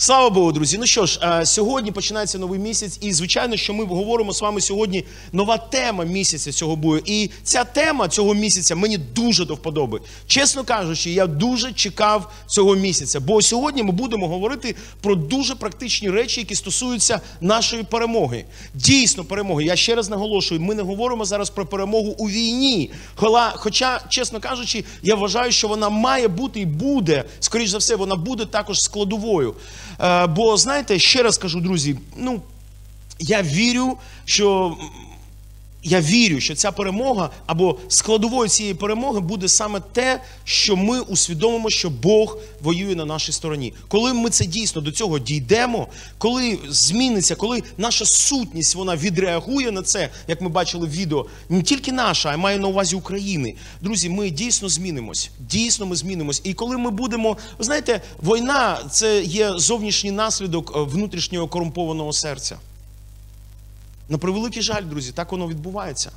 Слава Богу, друзі. Ну що ж, е, сьогодні починається новий місяць, і звичайно, що ми говоримо з вами сьогодні нова тема місяця цього бою. І ця тема цього місяця мені дуже до вподоби. Чесно кажучи, я дуже чекав цього місяця. Бо сьогодні ми будемо говорити про дуже практичні речі, які стосуються нашої перемоги. Дійсно, перемоги. Я ще раз наголошую, ми не говоримо зараз про перемогу у війні. Хоча, чесно кажучи, я вважаю, що вона має бути і буде, скоріш за все, вона буде також складовою. Е, Бо знаєте, ще раз кажу, друзі, ну я вірю, що. Я вірю, що ця перемога або складовою цієї перемоги буде саме те, що ми усвідомимо, що Бог воює на нашій стороні. Коли ми це дійсно до цього дійдемо, коли зміниться, коли наша сутність вона відреагує на це, як ми бачили в відео, не тільки наша, а й маю на увазі України. Друзі, ми дійсно змінимось. Дійсно, ми змінимось. І коли ми будемо, ви знаєте, війна це є зовнішній наслідок е, внутрішнього корумпованого серця. На превеликий жаль, друзі, так воно відбувається.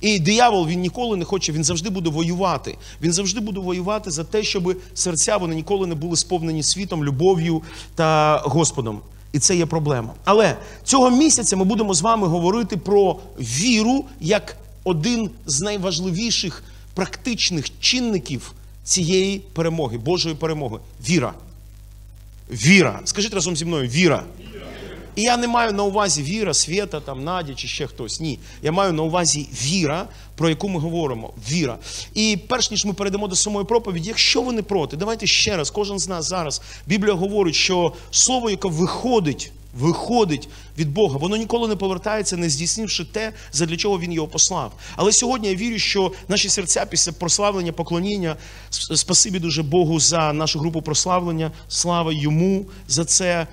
І диявол він ніколи не хоче, він завжди буде воювати. Він завжди буде воювати за те, щоб серця вони ніколи не були сповнені світом, любов'ю та Господом. І це є проблема. Але цього місяця ми будемо з вами говорити про віру як один з найважливіших практичних чинників цієї перемоги, Божої перемоги. Віра. Віра. Скажіть разом зі мною віра. І я не маю на увазі віра, Свята, там, Надя чи ще хтось. Ні. Я маю на увазі віра, про яку ми говоримо. Віра. І перш ніж ми перейдемо до самої проповіді, якщо ви не проти, давайте ще раз, кожен з нас зараз. Біблія говорить, що слово, яке виходить, виходить від Бога, воно ніколи не повертається, не здійснивши те, задля чого він його послав. Але сьогодні я вірю, що наші серця після прославлення, поклоніння, спасибі дуже Богу за нашу групу прославлення, слава йому за це.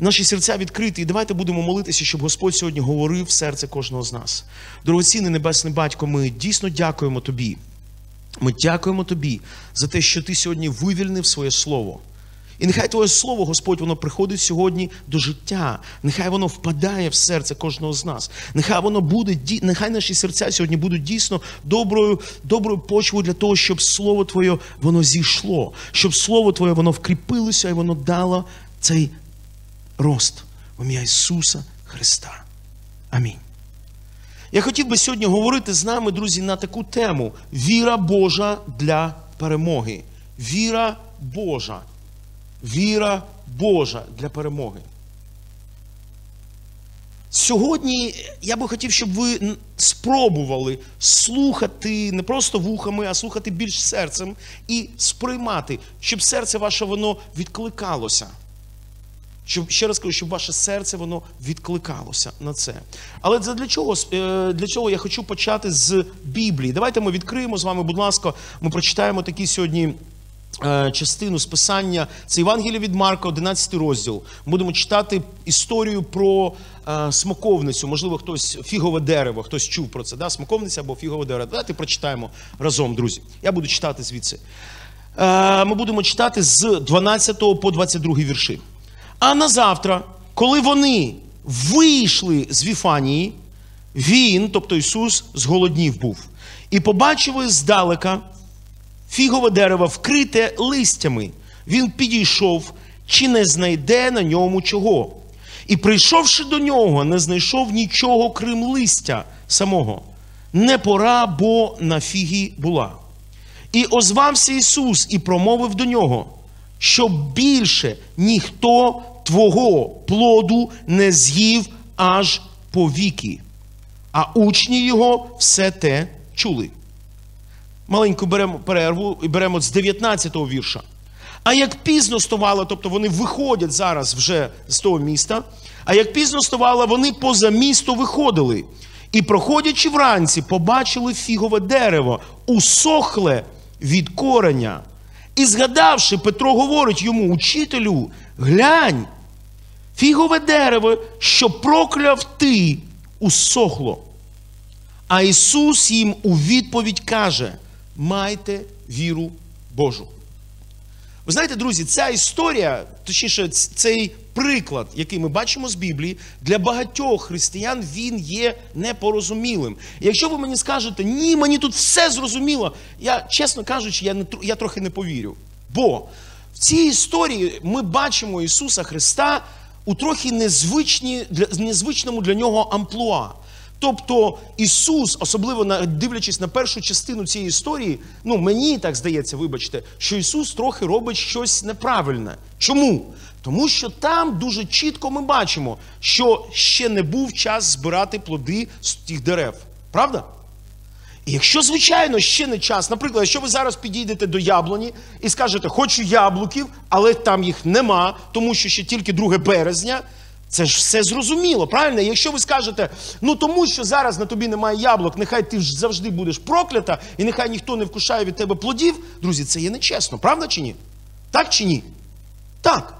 Наші серця відкриті, і давайте будемо молитися, щоб Господь сьогодні говорив в серце кожного з нас. Дорогоцінний Небесний Батько, ми дійсно дякуємо Тобі. Ми дякуємо Тобі за те, що Ти сьогодні вивільнив своє слово. І нехай Твоє слово, Господь, воно приходить сьогодні до життя. Нехай воно впадає в серце кожного з нас. Нехай воно буде нехай наші серця сьогодні будуть дійсно доброю, доброю почвою для того, щоб слово Твоє воно зійшло, щоб слово Твоє воно вкріпилося і воно дало цей рост в ім'я Ісуса Христа. Амінь. Я хотів би сьогодні говорити з нами, друзі, на таку тему: віра Божа для перемоги. Віра Божа. Віра Божа для перемоги. Сьогодні я би хотів, щоб ви спробували слухати не просто вухами, а слухати більш серцем і сприймати, щоб серце ваше воно відкликалося. Щоб ще раз кажу, щоб ваше серце воно відкликалося на це. Але для чого Е, для цього я хочу почати з Біблії. Давайте ми відкриємо з вами, будь ласка, ми прочитаємо такі сьогодні. е, Частину з писання це Євангелія від Марка, 11 розділ. Будемо читати історію про е, смоковницю. Можливо, хтось фігове дерево, хтось чув про це. Да? Смоковниця або фігове дерево. Давайте прочитаємо разом, друзі. Я буду читати звідси. Ми будемо читати з 12 по 22 вірші. А на завтра, коли вони вийшли з Віфанії, він, тобто Ісус, зголоднів був. І побачили здалека фігове дерево вкрите листями. Він підійшов, чи не знайде на ньому чого. І прийшовши до нього, не знайшов нічого, крім листя самого. Не пора, бо на фігі була. І озвався Ісус і промовив до нього, щоб більше ніхто твого плоду не з'їв аж по віки. А учні його все те чули. Маленьку беремо перерву і беремо з 19-го вірша. А як пізно ставало, тобто вони виходять зараз вже з того міста, а як пізно ставало, вони поза місто виходили. І, проходячи вранці, побачили фігове дерево, усохле від кореня. І згадавши, Петро говорить йому, учителю, глянь, фігове дерево, що прокляв ти, усохло. А Ісус їм у відповідь каже: майте віру Божу. Ви знаєте, друзі, ця історія, точніше, цей приклад, який ми бачимо з Біблії, для багатьох християн він є непорозумілим. Якщо ви мені скажете, ні, мені тут все зрозуміло, я, чесно кажучи, я, не, я трохи не повірю. Бо В цій історії ми бачимо Ісуса Христа у трохи незвичні, незвичному для нього амплуа. Тобто Ісус, особливо дивлячись на першу частину цієї історії, ну мені так здається, вибачте, що Ісус трохи робить щось неправильне. Чому? Тому що там дуже чітко ми бачимо, що ще не був час збирати плоди з тих дерев. Правда? І якщо, звичайно, ще не час, наприклад, якщо ви зараз підійдете до яблуні і скажете, хочу яблуків, але там їх нема, тому що ще тільки 2 березня, це ж все зрозуміло, правильно? Якщо ви скажете, ну тому що зараз на тобі немає яблук, нехай ти ж завжди будеш проклята, і нехай ніхто не вкушає від тебе плодів, друзі, це є нечесно, правда чи ні? Так чи ні? Так.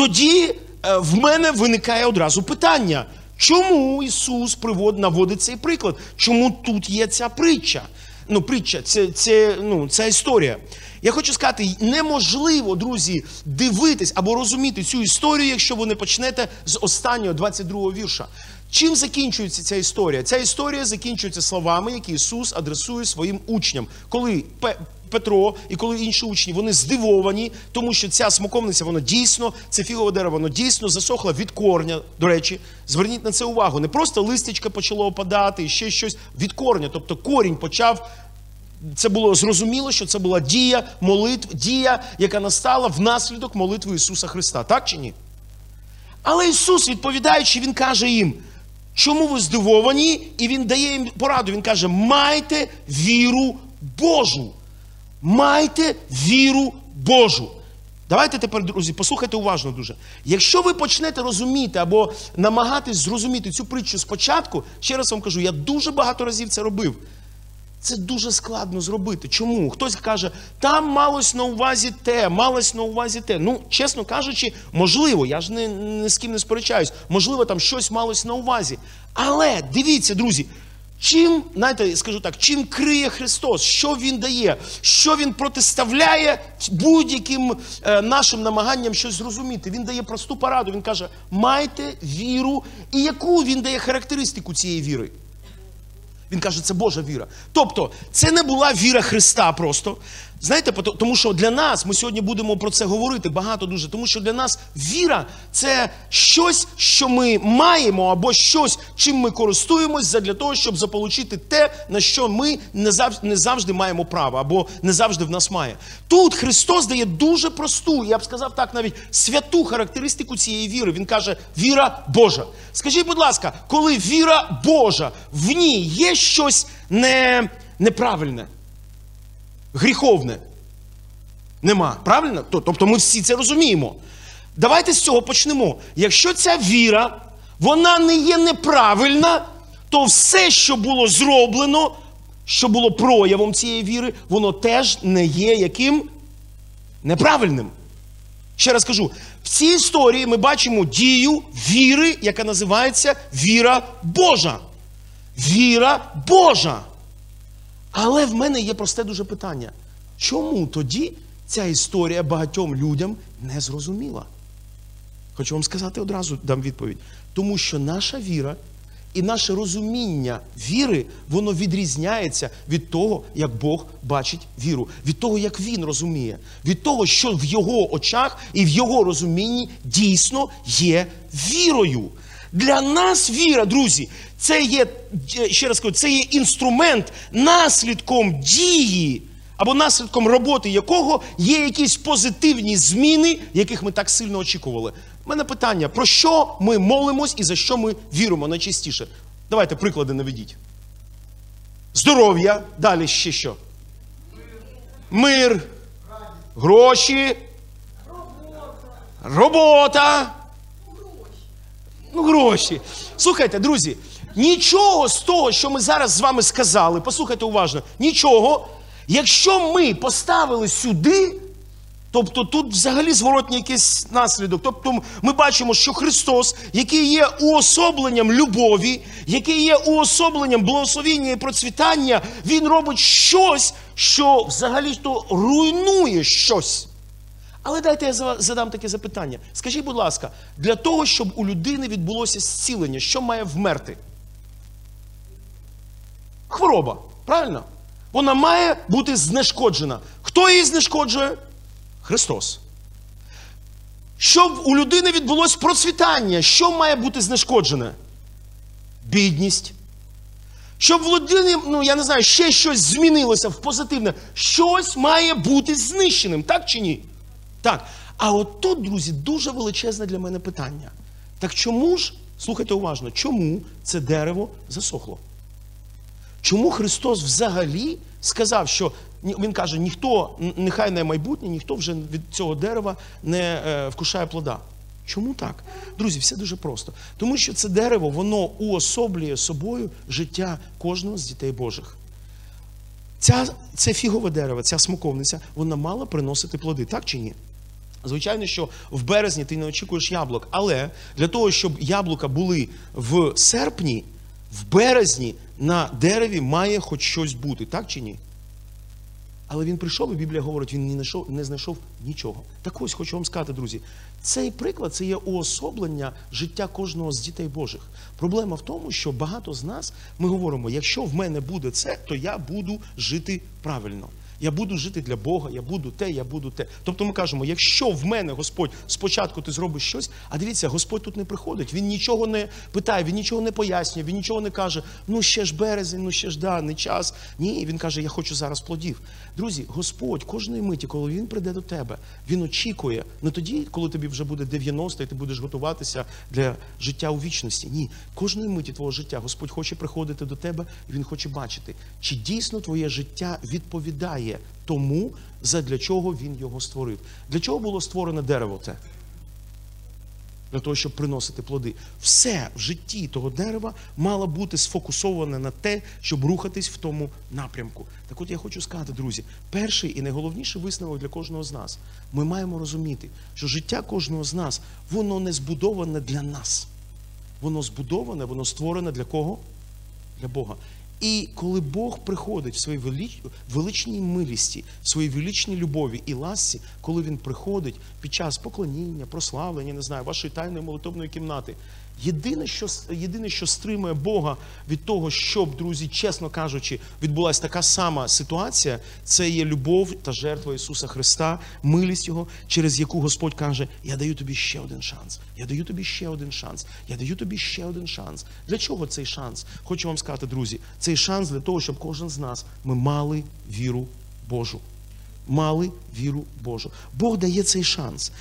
Тоді е, в мене виникає одразу питання. Чому Ісус наводить цей приклад? Чому тут є ця притча? Ну, притча, це, це, ну, ця історія. Я хочу сказати, неможливо, друзі, дивитись або розуміти цю історію, якщо ви не почнете з останнього 22-го вірша. Чим закінчується ця історія? Ця історія закінчується словами, які Ісус адресує своїм учням. Коли Петро і коли інші учні, вони здивовані, тому що ця смоковниця, воно дійсно, це фігове дерево, воно дійсно засохло від корня. До речі, зверніть на це увагу. Не просто листячка почало опадати, ще щось від корня. Тобто корінь почав. Це було зрозуміло, що це була дія молитв, дія, яка настала внаслідок молитви Ісуса Христа. Так чи ні? Але Ісус, відповідаючи, Він каже їм, чому ви здивовані? І Він дає їм пораду. Він каже: майте віру Божу. Майте віру Божу. Давайте тепер, друзі, послухайте уважно дуже. Якщо ви почнете розуміти або намагатись зрозуміти цю притчу спочатку, ще раз вам кажу, я дуже багато разів це робив. Це дуже складно зробити. Чому? Хтось каже, там малось на увазі те, малось на увазі те. Ну, чесно кажучи, можливо, я ж не, не з ким не сперечаюсь, можливо, там щось малось на увазі. Але дивіться, друзі, чим, знаєте, скажу так, чим криє Христос, що Він дає, що Він протиставляє будь-яким е, нашим намаганням щось зрозуміти. Він дає просту пораду. Він каже, майте віру. І яку він дає характеристику цієї віри? Він каже, це Божа віра. Тобто, це не була віра Христа просто. Знаєте, тому що для нас, ми сьогодні будемо про це говорити багато дуже, тому що для нас віра це щось, що ми маємо, або щось, чим ми користуємось для того, щоб заполучити те, на що ми не завжди, не завжди маємо право, або не завжди в нас має. Тут Христос дає дуже просту, я б сказав так, навіть святу характеристику цієї віри. Він каже, віра Божа. Скажіть, будь ласка, коли віра Божа, в ній є щось не, неправильне, гріховне? Нема. Правильно? Тобто ми всі це розуміємо. Давайте з цього почнемо. Якщо ця віра, вона не є неправильна, то все, що було зроблено, що було проявом цієї віри, воно теж не є яким неправильним. Ще раз кажу, в цій історії ми бачимо дію віри, яка називається віра Божа. Віра Божа. Але в мене є просте дуже питання. Чому тоді ця історія багатьом людям не зрозуміла? Хочу вам сказати одразу, дам відповідь. Тому що наша віра і наше розуміння віри, воно відрізняється від того, як Бог бачить віру, від того, як Він розуміє, від того, що в його очах і в його розумінні дійсно є вірою. Для нас віра, друзі, це є, е, ще раз кажу, це є інструмент наслідком дії або наслідком роботи якого є якісь позитивні зміни, яких ми так сильно очікували. У мене питання: про що ми молимось і за що ми віримо найчастіше? Давайте приклади наведіть. Здоров'я, далі ще що? Мир, гроші, робота. Ну, гроші. Слухайте, друзі, нічого з того, що ми зараз з вами сказали, послухайте уважно, нічого, якщо ми поставили сюди, тобто тут взагалі зворотній якийсь наслідок. Тобто ми бачимо, що Христос, який є уособленням любові, який є уособленням благословіння і процвітання, Він робить щось, що взагалі то руйнує щось. Але дайте я задам таке запитання. Скажіть, будь ласка, для того, щоб у людини відбулося зцілення, що має вмерти? Хвороба, правильно? Вона має бути знешкоджена. Хто її знешкоджує? Христос. Щоб у людини відбулось процвітання, що має бути знешкоджене? Бідність. Щоб в людині, ну я не знаю, ще щось змінилося в позитивне, щось має бути знищеним, так чи ні? Так. А от тут, друзі, дуже величезне для мене питання. Так чому ж, слухайте уважно, чому це дерево засохло? Чому Христос взагалі сказав, що Він каже, ніхто, нехай не майбутнє, ніхто вже від цього дерева не е, вкушає плода. Чому так? Друзі, все дуже просто. Тому що це дерево, воно уособлює собою життя кожного з дітей Божих. Ця, Це фігове дерево, ця смоковниця, вона мала приносити плоди, так чи ні? Звичайно, що в березні ти не очікуєш яблук, але для того, щоб яблука були в серпні, в березні на дереві має хоч щось бути, так чи ні? Але він прийшов, і Біблія говорить, він не знайшов, не знайшов нічого. Так ось хочу вам сказати, друзі, цей приклад це є уособлення життя кожного з дітей Божих. Проблема в тому, що багато з нас ми говоримо: якщо в мене буде це, то я буду жити правильно. Я буду жити для Бога, я буду те, я буду те. Тобто ми кажемо, якщо в мене Господь спочатку ти зробиш щось, а дивіться, Господь тут не приходить. Він нічого не питає, він нічого не пояснює, він нічого не каже, ну ще ж березень, ну ще ж да, не час. Ні, він каже, я хочу зараз плодів. Друзі, Господь кожної миті, коли він прийде до тебе, він очікує не тоді, коли тобі вже буде 90 і ти будеш готуватися для життя у вічності. Ні, кожної миті твого життя Господь хоче приходити до тебе, і він хоче бачити, чи дійсно твоє життя відповідає тому, задля чого він його створив. Для чого було створено дерево те? Для того, щоб приносити плоди. Все в житті того дерева мало бути сфокусоване на те, щоб рухатись в тому напрямку. Так от я хочу сказати, друзі, перший і найголовніший висновок для кожного з нас. Ми маємо розуміти, що життя кожного з нас, воно не збудоване для нас. Воно збудоване, воно створене для кого? Для Бога. І коли Бог приходить в своїй величній милісті, в своїй величній любові і ласці, коли Він приходить під час поклоніння, прославлення, не знаю, вашої тайної молитовної кімнати, Єдине, що єдине, що стримує Бога від того, щоб, друзі, чесно кажучи, відбулася така сама ситуація, це є любов та жертва Ісуса Христа, милість Його, через яку Господь каже: Я даю тобі ще один шанс. Я даю тобі ще один шанс. Я даю тобі ще один шанс. Для чого цей шанс? Хочу вам сказати, друзі, цей шанс для того, щоб кожен з нас ми мали віру Божу мали віру Божу. Бог дає цей шанс.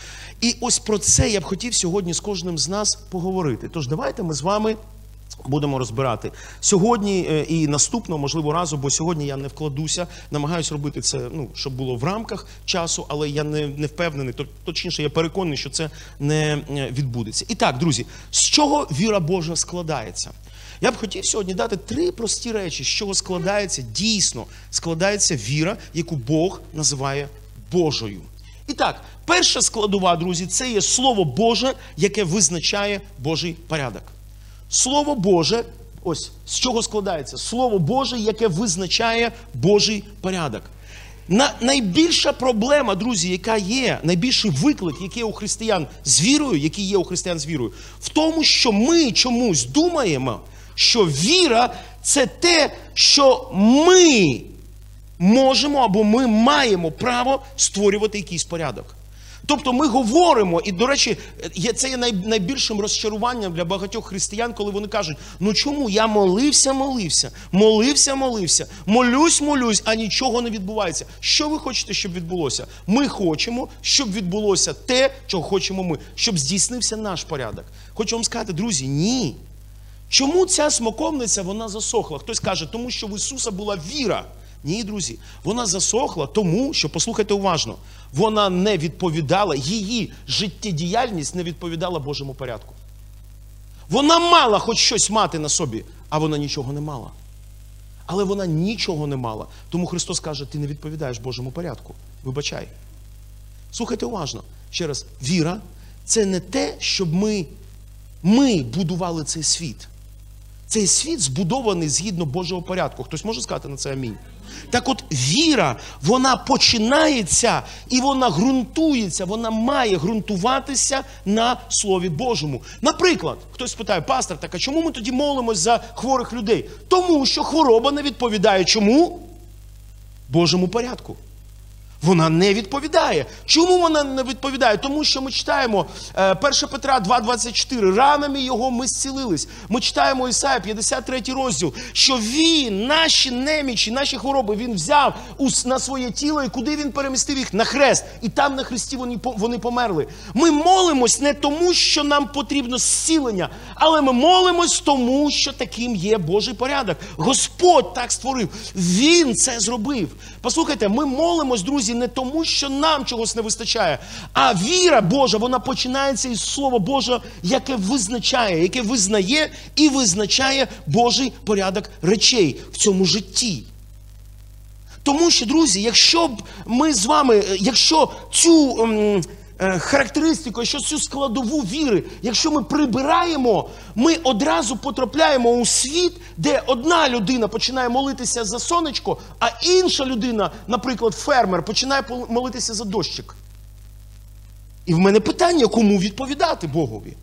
І ось про це я б хотів сьогодні з кожним з нас поговорити. Тож давайте ми з вами. Будемо розбирати сьогодні е, і наступного, можливо, разу, бо сьогодні я не вкладуся, намагаюся робити це, ну щоб було в рамках часу, але я не не впевнений, точніше, я переконаний, що це не е, відбудеться. І так, друзі, з чого віра Божа складається? Я б хотів сьогодні дати три прості речі, з чого складається дійсно складається віра, яку Бог називає Божою. І так, перша складова, друзі, це є Слово Боже, яке визначає Божий порядок. Слово Боже, ось з чого складається? Слово Боже, яке визначає Божий порядок. На, Найбільша проблема, друзі, яка є, найбільший виклик, який є у християн з вірою, який є у християн з вірою, в тому, що ми чомусь думаємо, що віра це те, що ми можемо або ми маємо право створювати якийсь порядок. Тобто ми говоримо, і, до речі, це є найбільшим розчаруванням для багатьох християн, коли вони кажуть: ну чому я молився, молився, молився, молився, молюсь, молюсь, а нічого не відбувається. Що ви хочете, щоб відбулося? Ми хочемо, щоб відбулося те, чого хочемо ми, щоб здійснився наш порядок. Хочу вам сказати, друзі, ні. Чому ця смоковниця вона засохла? Хтось каже, тому що в Ісуса була віра. Ні, друзі, вона засохла, тому що, послухайте уважно, вона не відповідала, її життєдіяльність не відповідала Божому порядку. Вона мала хоч щось мати на собі, а вона нічого не мала. Але вона нічого не мала. Тому Христос каже, ти не відповідаєш Божому порядку. Вибачай. Слухайте уважно. Ще раз, віра це не те, щоб ми, ми будували цей світ. Цей світ збудований згідно Божого порядку. Хтось може сказати на це амінь? Так от віра, вона починається і вона ґрунтується, вона має ґрунтуватися на Слові Божому. Наприклад, хтось питає, пастор, так а чому ми тоді молимось за хворих людей? Тому що хвороба не відповідає чому? Божому порядку. Вона не відповідає. Чому вона не відповідає? Тому що ми читаємо е, 1 Петра 2,24. Ранами його ми зцілились. Ми читаємо Ісая 53 розділ, що він, наші немічі, наші хвороби, він взяв на своє тіло і куди він перемістив їх? На хрест. І там на хресті вони, вони померли. Ми молимось не тому, що нам потрібно зцілення, але ми молимось тому, що таким є Божий порядок. Господь так створив. Він це зробив. Послухайте, ми молимось, друзі, не тому, що нам чогось не вистачає, а віра Божа, вона починається із Слова Божого, яке визначає, яке визнає і визначає Божий порядок речей в цьому житті. Тому що, друзі, якщо б ми з вами, е, якщо цю ем, характеристику, якщо цю складову віри, якщо ми прибираємо, ми одразу потрапляємо у світ, де одна людина починає молитися за сонечко, а інша людина, наприклад, фермер, починає молитися за дощик. І в мене питання, кому відповідати Богові.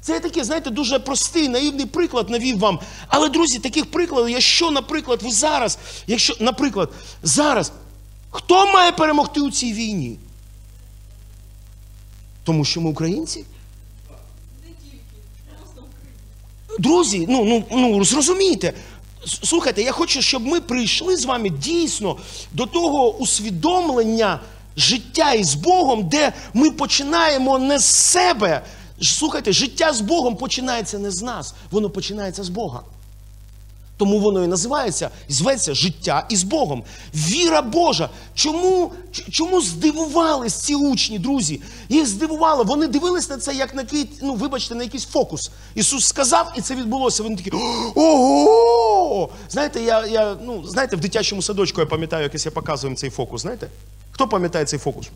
Це я такий, знаєте, дуже простий, наївний приклад навів вам. Але, друзі, таких прикладів, якщо, наприклад, ви зараз, якщо, наприклад, зараз, хто має перемогти у цій війні? Тому що ми українці? Друзі, ну, ну, ну зрозумійте. Слухайте, я хочу, щоб ми прийшли з вами дійсно до того усвідомлення життя із Богом, де ми починаємо не з себе. Слухайте, життя з Богом починається не з нас, воно починається з Бога. Тому воно і називається, зветься життя із Богом. Віра Божа. Чому, чому здивувались ці учні, друзі? Їх здивувало. Вони дивились на це як на який, ну, вибачте, на якийсь фокус. Ісус сказав, і це відбулося. Вони такі ого! Знаєте, я, я ну, знаєте, в дитячому садочку я пам'ятаю, якось я показую цей фокус. Знаєте? Хто пам'ятає цей фокус?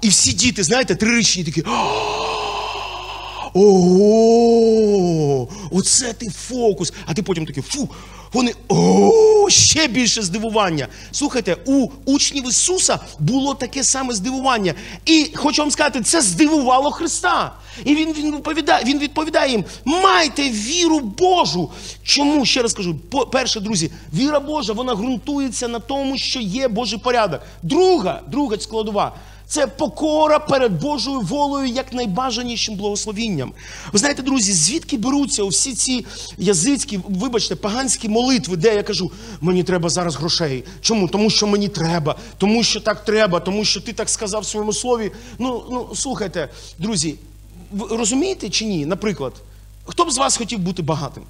І всі діти, знаєте, трирічні такі. Ого! Оце ти фокус. А ти потім такий фу. Вони о, ще більше здивування. Слухайте, у учнів Ісуса було таке саме здивування. І хочу вам сказати, це здивувало Христа. І він, він, відповідає, він відповідає їм: майте віру Божу. Чому? Ще раз кажу, перше, друзі, віра Божа, вона ґрунтується на тому, що є Божий порядок. Друга, друга складова. Це покора перед Божою волею як найбажанішим благословінням. Ви знаєте, друзі, звідки беруться всі ці язицькі, вибачте, поганські молитви, де я кажу, мені треба зараз грошей. Чому? Тому що мені треба, тому що так треба, тому що ти так сказав в своєму слові. Ну, ну слухайте, друзі, ви розумієте чи ні? Наприклад, хто б з вас хотів бути багатим?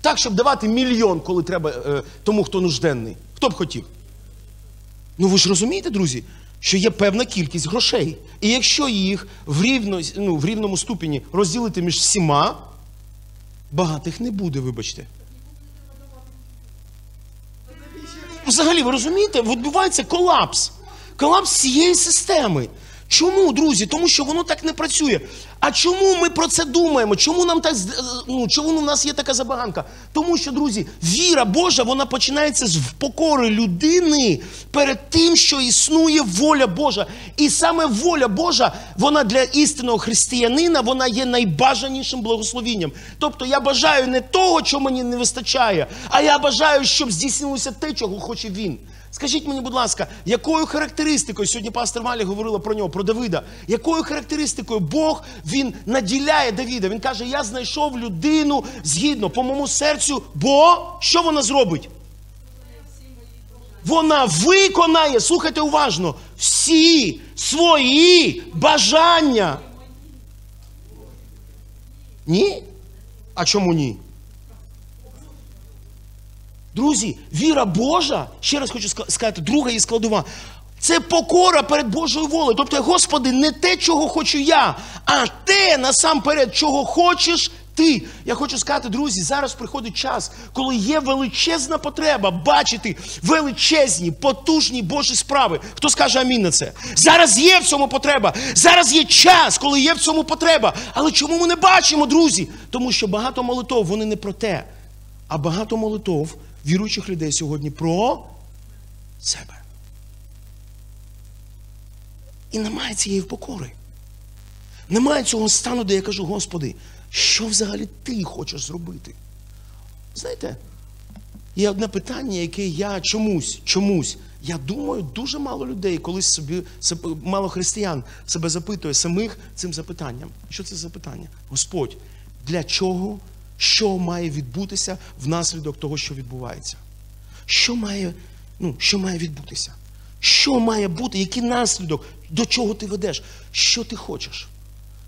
Так, щоб давати мільйон, коли треба е, тому, хто нужденний. Хто б хотів? Ну ви ж розумієте, друзі, що є певна кількість грошей. І якщо їх в, рівно, ну, в рівному ступені розділити між всіма, багатих не буде, вибачте. Взагалі, ви розумієте, відбувається колапс. Колапс цієї системи. Чому, друзі? Тому що воно так не працює. А чому ми про це думаємо? Чому нам так ну, чому у нас є така забаганка? Тому що, друзі, віра Божа вона починається з покори людини перед тим, що існує воля Божа. І саме воля Божа, вона для істинного християнина, вона є найбажанішим благословінням. Тобто я бажаю не того, чого мені не вистачає, а я бажаю, щоб здійснилося те, чого хоче він. Скажіть мені, будь ласка, якою характеристикою сьогодні пастор Валя говорила про нього, про Давида? Якою характеристикою Бог він наділяє Давіда? Він каже: Я знайшов людину згідно по моєму серцю, бо що вона зробить? Вона виконає, слухайте уважно, всі свої бажання. Ні? А чому ні? Друзі, віра Божа, ще раз хочу сказати, друга її складова. Це покора перед Божою волею. Тобто, Господи, не те, чого хочу я, а те насамперед, чого хочеш ти. Я хочу сказати, друзі, зараз приходить час, коли є величезна потреба бачити величезні, потужні Божі справи. Хто скаже амінь на це? Зараз є в цьому потреба. Зараз є час, коли є в цьому потреба. Але чому ми не бачимо, друзі? Тому що багато молитов, вони не про те. А багато молитов віруючих людей сьогодні про себе. І немає цієї покори. Немає цього стану, де я кажу, Господи, що взагалі ти хочеш зробити? Знаєте, Є одне питання, яке я чомусь, чомусь, я думаю, дуже мало людей, колись собі мало християн себе запитує самих цим запитанням. Що це за питання? Господь, для чого, що має відбутися внаслідок того, що відбувається? Що має, ну, що має відбутися? Що має бути? Який наслідок? До чого ти ведеш? Що ти хочеш?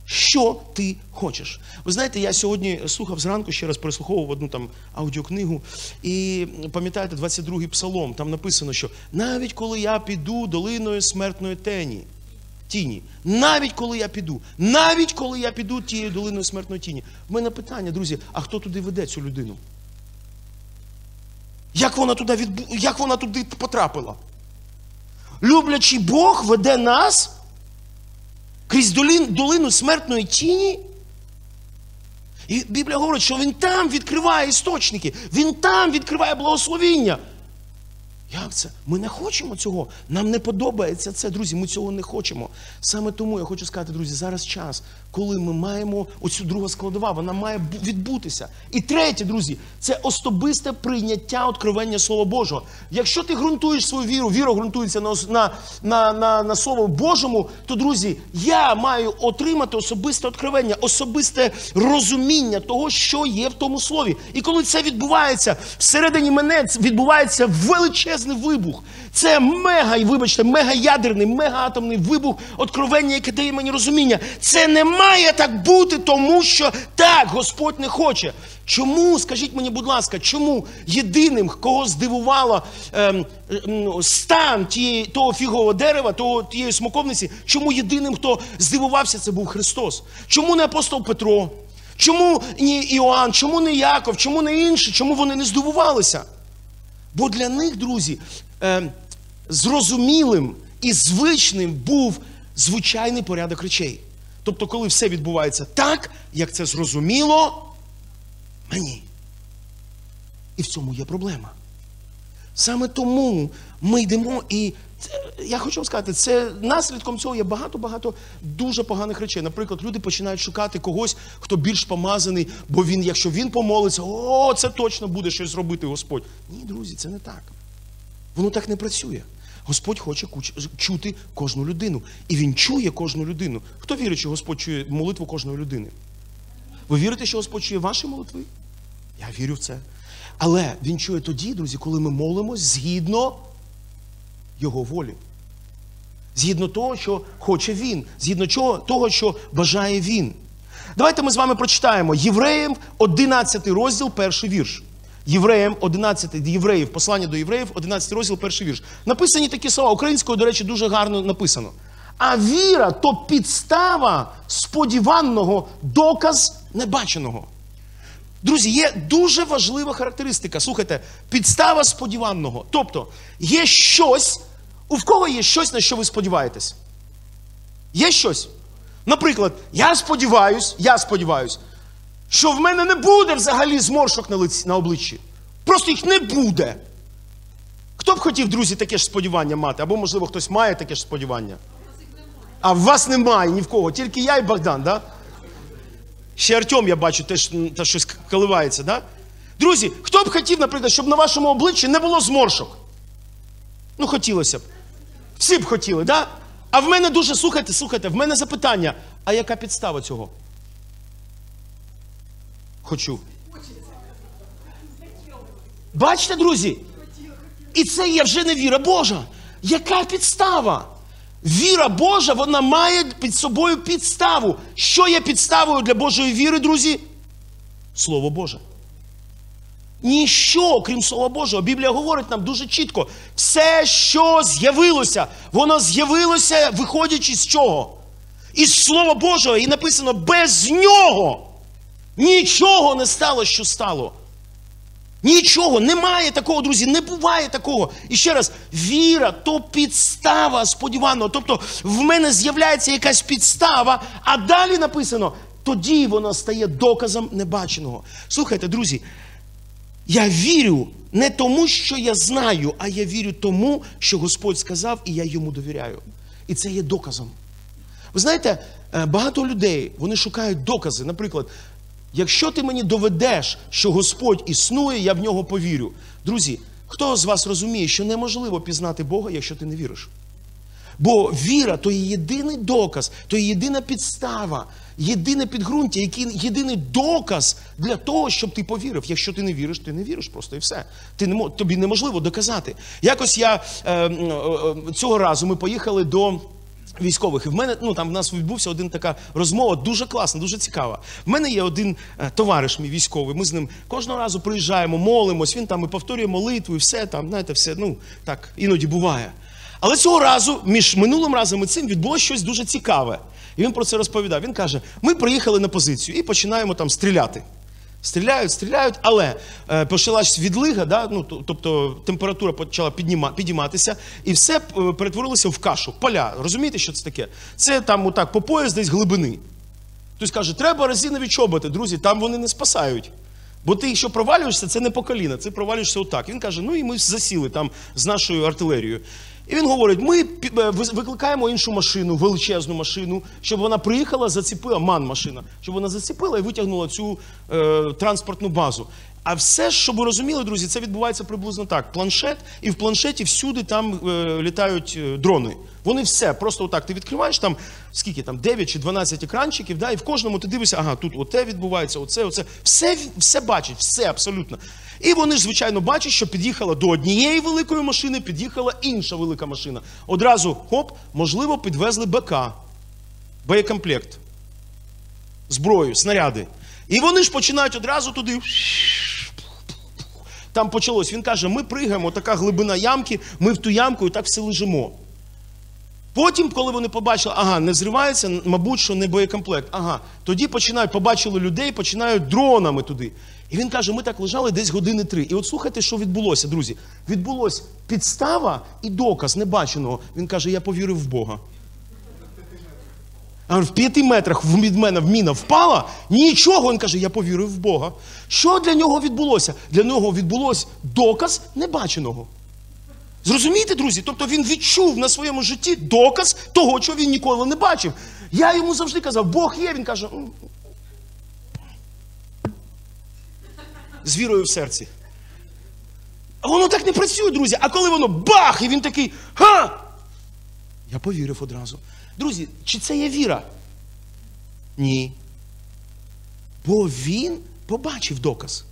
Що ти хочеш? Ви знаєте, я сьогодні слухав зранку, ще раз переслуховував одну там аудіокнигу, і пам'ятаєте, 22-й псалом, там написано, що навіть коли я піду долиною смертної тені, тіні, навіть коли я піду, навіть коли я піду тією долиною смертної тіні. В мене питання, друзі, а хто туди веде цю людину? Як вона туди, відбу... Як вона туди потрапила? Люблячий Бог веде нас крізь долин, долину смертної тіні. І Біблія говорить, що він там відкриває істочники, він там відкриває благословіння. Як це? Ми не хочемо цього. Нам не подобається це, друзі. Ми цього не хочемо. Саме тому я хочу сказати, друзі, зараз час, коли ми маємо оцю другу складова, вона має відбутися. І третє, друзі, це особисте прийняття откровення Слова Божого. Якщо ти ґрунтуєш свою віру, віра ґрунтується на, на, на, на, на Слово Божому, то, друзі, я маю отримати особисте откровення, особисте розуміння того, що є в тому слові. І коли це відбувається, всередині мене відбувається величезний вибух. Це мега, вибачте, мегаядерний, мегаатомний вибух откровення, яке дає мені розуміння. Це не має так бути, тому що так Господь не хоче. Чому, скажіть мені, будь ласка, чому єдиним, кого здивувало ем, ем, стан тієї, того фігового дерева, того, тієї смоковниці, чому єдиним, хто здивувався, це був Христос? Чому не апостол Петро? Чому не Іоанн, чому не Яков, чому не інші? Чому вони не здивувалися? Бо для них, друзі, е, зрозумілим і звичним був звичайний порядок речей. Тобто, коли все відбувається так, як це зрозуміло мені. І в цьому є проблема. Саме тому ми йдемо і. Я хочу сказати, це наслідком цього є багато-багато дуже поганих речей. Наприклад, люди починають шукати когось, хто більш помазаний, бо він, якщо він помолиться, о, це точно буде щось зробити Господь. Ні, друзі, це не так. Воно так не працює. Господь хоче чути кожну людину. І він чує кожну людину. Хто вірить, що Господь чує молитву кожної людини? Ви вірите, що Господь чує ваші молитви? Я вірю в це. Але він чує тоді, друзі, коли ми молимось згідно Його волі. Згідно того, що хоче він, згідно того, що бажає він. Давайте ми з вами прочитаємо Євреям 11 розділ, перший вірш. Євреям 11, євреїв, послання до євреїв, 11 розділ, перший вірш. Написані такі слова. Українською, до речі, дуже гарно написано. А віра то підстава сподіваного, доказ небаченого. Друзі, є дуже важлива характеристика. Слухайте, підстава сподіваного. Тобто, є щось, у кого є щось, на що ви сподіваєтесь? Є щось? Наприклад, я сподіваюсь, я сподіваюсь, що в мене не буде взагалі зморшок на, лиці, на обличчі. Просто їх не буде. Хто б хотів, друзі, таке ж сподівання мати? Або, можливо, хтось має таке ж сподівання? А в вас немає ні в кого, тільки я і Богдан, да? Ще Артем, я бачу, теж та щось коливається, да? Друзі, хто б хотів, наприклад, щоб на вашому обличчі не було зморшок? Ну, хотілося б. Всі б хотіли, да? А в мене дуже, слухайте, слухайте, в мене запитання, а яка підстава цього? Хочу. Бачите, друзі? І це є вже не віра Божа. Яка підстава? Віра Божа, вона має під собою підставу. Що є підставою для Божої віри, друзі? Слово Боже. Ніщо, крім Слова Божого. Біблія говорить нам дуже чітко: все, що з'явилося, воно з'явилося, виходячи з чого? Із Слова Божого, і написано, без нього нічого не стало, що стало. Нічого, немає такого, друзі, не буває такого. І ще раз, віра то підстава сподіваного. Тобто в мене з'являється якась підстава, а далі написано, тоді вона стає доказом небаченого. Слухайте, друзі, я вірю не тому, що я знаю, а я вірю тому, що Господь сказав, і я йому довіряю. І це є доказом. Ви знаєте, е, багато людей вони шукають докази. Наприклад, якщо ти мені доведеш, що Господь існує, я в нього повірю. Друзі, хто з вас розуміє, що неможливо пізнати Бога, якщо ти не віриш? Бо віра то є єдиний доказ, то є єдина підстава, єдине підґрунтя, який єдиний доказ для того, щоб ти повірив. Якщо ти не віриш, ти не віриш просто і все. Ти не тобі неможливо доказати. Якось я е, е, е, цього разу ми поїхали до. Військових, і в мене ну там в нас відбувся один така розмова, дуже класна, дуже цікава. В мене є один е, товариш, мій військовий. Ми з ним кожного разу приїжджаємо, молимось. Він там і повторює молитву, і все там, знаєте, все ну так іноді буває. Але цього разу, між минулим разом і цим, відбулося щось дуже цікаве. І він про це розповідав. Він каже: ми приїхали на позицію і починаємо там стріляти. Стріляють, стріляють, але е, почалась відлига, да? ну, тобто температура почала підніма, підійматися, і все е, перетворилося в кашу, поля. Розумієте, що це таке? Це там отак по пояс десь глибини. Хтось каже, треба резинові чоботи, друзі, там вони не спасають. Бо ти, якщо провалюєшся, це не по коліна, це провалюєшся отак. Він каже, ну і ми засіли там з нашою артилерією. І він говорить: ми е, викликаємо іншу машину, величезну машину, щоб вона приїхала, заціпила ман машина, щоб вона заціпила і витягнула цю е, транспортну базу. А все щоб ви розуміли, друзі, це відбувається приблизно так: планшет, і в планшеті всюди там е, літають е, дрони. Вони все, просто отак. Ти відкриваєш там скільки там 9 чи 12 екранчиків, да, і в кожному ти дивишся, ага, тут оте відбувається, оце, оце. Все, все бачить, все абсолютно. І вони ж, звичайно, бачать, що під'їхала до однієї великої машини, під'їхала інша велика машина. Одразу хоп, можливо, підвезли БК, боєкомплект, зброю, снаряди. І вони ж починають одразу туди. Там почалось. Він каже: ми пригаємо, така глибина ямки, ми в ту ямку і так все лежимо. Потім, коли вони побачили, ага, не зривається, мабуть, що не боєкомплект. Ага, тоді починають, побачили людей, починають дронами туди. І він каже: ми так лежали десь години три. І от слухайте, що відбулося, друзі. Відбулось підстава і доказ небаченого. Він каже: Я повірив в Бога. А в п'яти метрах від мене міна впала, нічого. Він каже, я повірив в Бога. Що для нього відбулося? Для нього відбулось доказ небаченого. Зрозумієте, друзі? Тобто він відчув на своєму житті доказ того, чого він ніколи не бачив. Я йому завжди казав, Бог є. Він каже, з вірою в серці. Воно так не працює, друзі. А коли воно бах, і він такий, га! Я повірив одразу. Друзі, чи це є віра? Ні. Бо він побачив доказ.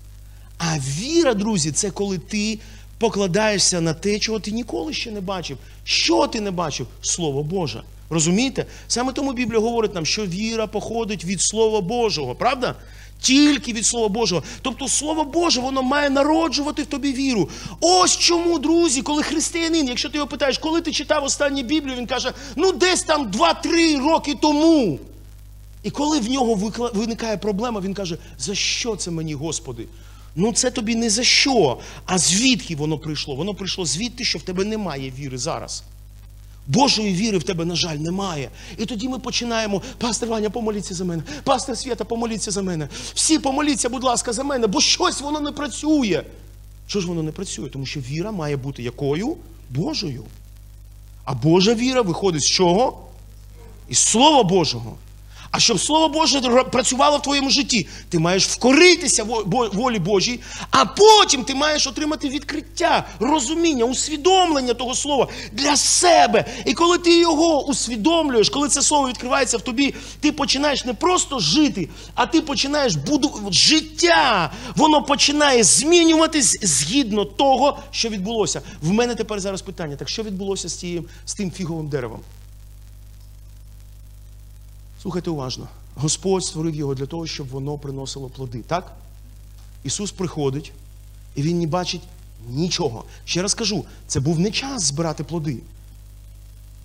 А віра, друзі, це коли ти покладаєшся на те, чого ти ніколи ще не бачив. Що ти не бачив? Слово Боже. Розумієте? Саме тому Біблія говорить нам, що віра походить від Слова Божого, правда? Тільки від Слова Божого. Тобто Слово Боже, воно має народжувати в тобі віру. Ось чому, друзі, коли християнин, якщо ти його питаєш, коли ти читав останню Біблію, він каже, ну десь там 2-3 роки тому. І коли в нього виникає проблема, він каже: за що це мені, Господи? Ну це тобі не за що. А звідки воно прийшло? Воно прийшло звідти, що в тебе немає віри зараз. Божої віри в тебе, на жаль, немає. І тоді ми починаємо, пастор Ваня, помоліться за мене, пастор Свята, помоліться за мене. Всі помоліться, будь ласка, за мене, бо щось воно не працює. Що ж воно не працює? Тому що віра має бути якою? Божою. А Божа віра виходить з чого? Із Слова Божого. А щоб Слово Боже працювало в твоєму житті, ти маєш вкоритися волі Божій, а потім ти маєш отримати відкриття, розуміння, усвідомлення того слова для себе. І коли ти його усвідомлюєш, коли це слово відкривається в тобі, ти починаєш не просто жити, а ти починаєш будувати життя. Воно починає змінюватись згідно того, що відбулося. В мене тепер зараз питання: так що відбулося з, тією, з тим фіговим деревом? Слухайте уважно. Господь створив його для того, щоб воно приносило плоди. Так? Ісус приходить, і Він не бачить нічого. Ще раз кажу, це був не час збирати плоди.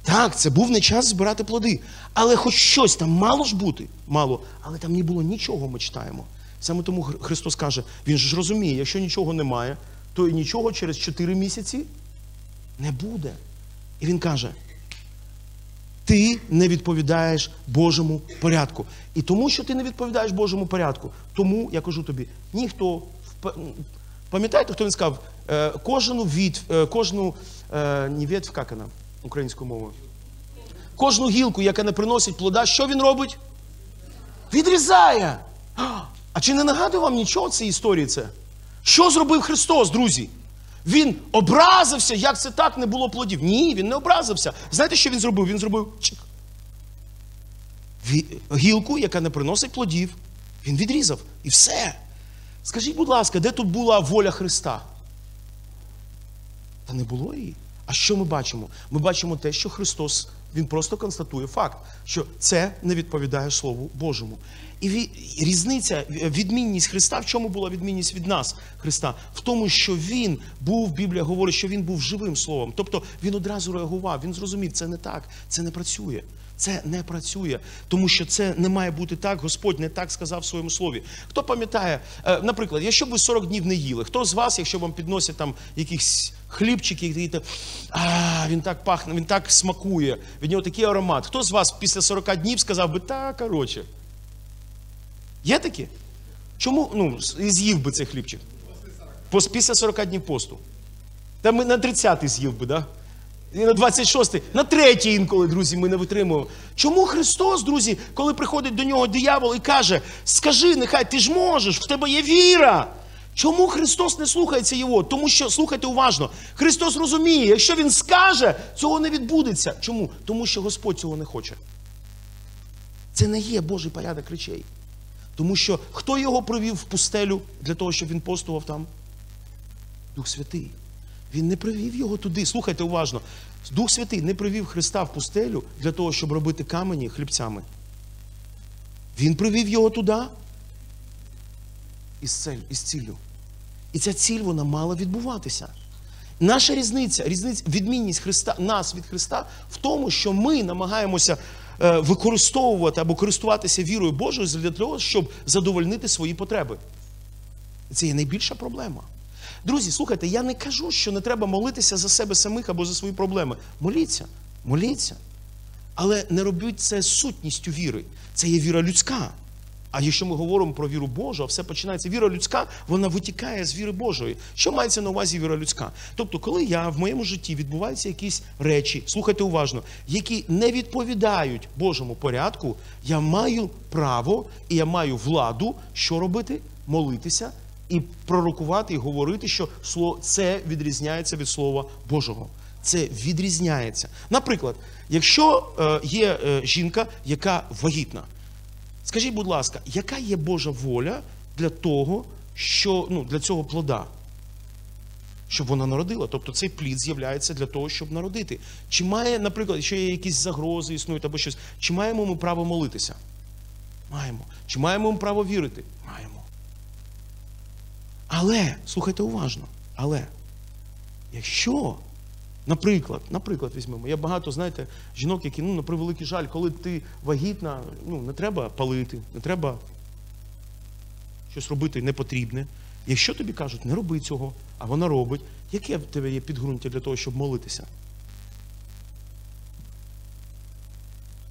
Так, це був не час збирати плоди. Але хоч щось там мало ж бути, мало, але там не було нічого, ми читаємо. Саме тому Христос каже, Він ж розуміє, якщо нічого немає, то і нічого через 4 місяці не буде. І він каже: ти не відповідаєш Божому порядку. І тому, що ти не відповідаєш Божому порядку, тому я кажу тобі, ніхто пам'ятаєте, хто він сказав, е, кожну від, е, кожну не ветвь, як вона українською мовою? Кожну гілку, яка не приносить плода, що він робить? Відрізає. А чи не нагадує вам нічого цієї історії це? Що зробив Христос, друзі? Він образився, як це так не було плодів. Ні, він не образився. Знаєте, що він зробив? Він зробив чик. Гілку, яка не приносить плодів, він відрізав. І все. Скажіть, будь ласка, де тут була воля Христа? Та не було її. А що ми бачимо? Ми бачимо те, що Христос Він просто констатує факт, що це не відповідає Слову Божому. І різниця, відмінність Христа, в чому була відмінність від нас, Христа? В тому, що Він був, Біблія говорить, що Він був живим словом. Тобто він одразу реагував, він зрозумів, це не так, це не працює. Це не працює, тому що це не має бути так. Господь не так сказав в своєму слові. Хто пам'ятає, е, наприклад, якщо ви 40 днів не їли, хто з вас, якщо вам підносять там якісь хлібчики, то, а він так пахне, він так смакує, від нього такий аромат. Хто з вас після 40 днів сказав би, так, коротше? Є такі? Чому ну, з'їв би цей хлібчик? Після 40 днів посту. Та ми на 30-й з'їв би, да? І на 26-й, на третій інколи, друзі, ми не витримуємо. Чому Христос, друзі, коли приходить до нього диявол і каже: Скажи, нехай ти ж можеш, в тебе є віра. Чому Христос не слухається його? Тому що, слухайте уважно, Христос розуміє, якщо Він скаже, цього не відбудеться. Чому? Тому що Господь цього не хоче. Це не є Божий порядок речей. Тому що хто його привів в пустелю для того, щоб він постував там? Дух Святий. Він не привів його туди. Слухайте уважно. Дух Святий не привів Христа в пустелю для того, щоб робити камені хлібцями. Він привів його туди із, цель, із ціллю. І ця ціль вона мала відбуватися. Наша різниця, різниця, відмінність Христа, нас від Христа в тому, що ми намагаємося е, використовувати або користуватися вірою Божою для того, щоб задовольнити свої потреби. Це є найбільша проблема. Друзі, слухайте, я не кажу, що не треба молитися за себе самих або за свої проблеми. Моліться, моліться. Але не робіть це сутністю віри. Це є віра людська. А якщо ми говоримо про віру Божу, а все починається. Віра людська, вона витікає з віри Божої. Що мається на увазі віра людська? Тобто, коли я в моєму житті відбуваються якісь речі, слухайте уважно, які не відповідають Божому порядку, я маю право і я маю владу, що робити? Молитися і пророкувати, і говорити, що слово це відрізняється від Слова Божого. Це відрізняється. Наприклад, якщо е, є е, жінка, яка вагітна. Скажіть, будь ласка, яка є Божа воля для того, що ну, для цього плода? Щоб вона народила. Тобто цей плід з'являється для того, щоб народити. Чи має, наприклад, якщо є якісь загрози, існують або щось, чи маємо ми право молитися? Маємо. Чи маємо ми право вірити? Маємо. Але, слухайте уважно, але якщо, наприклад, наприклад, візьмемо, я багато, знаєте, жінок, які, ну, на превеликий жаль, коли ти вагітна, ну, не треба палити, не треба щось робити непотрібне. Якщо тобі кажуть, не роби цього, а вона робить, яке в тебе є підґрунтя для того, щоб молитися?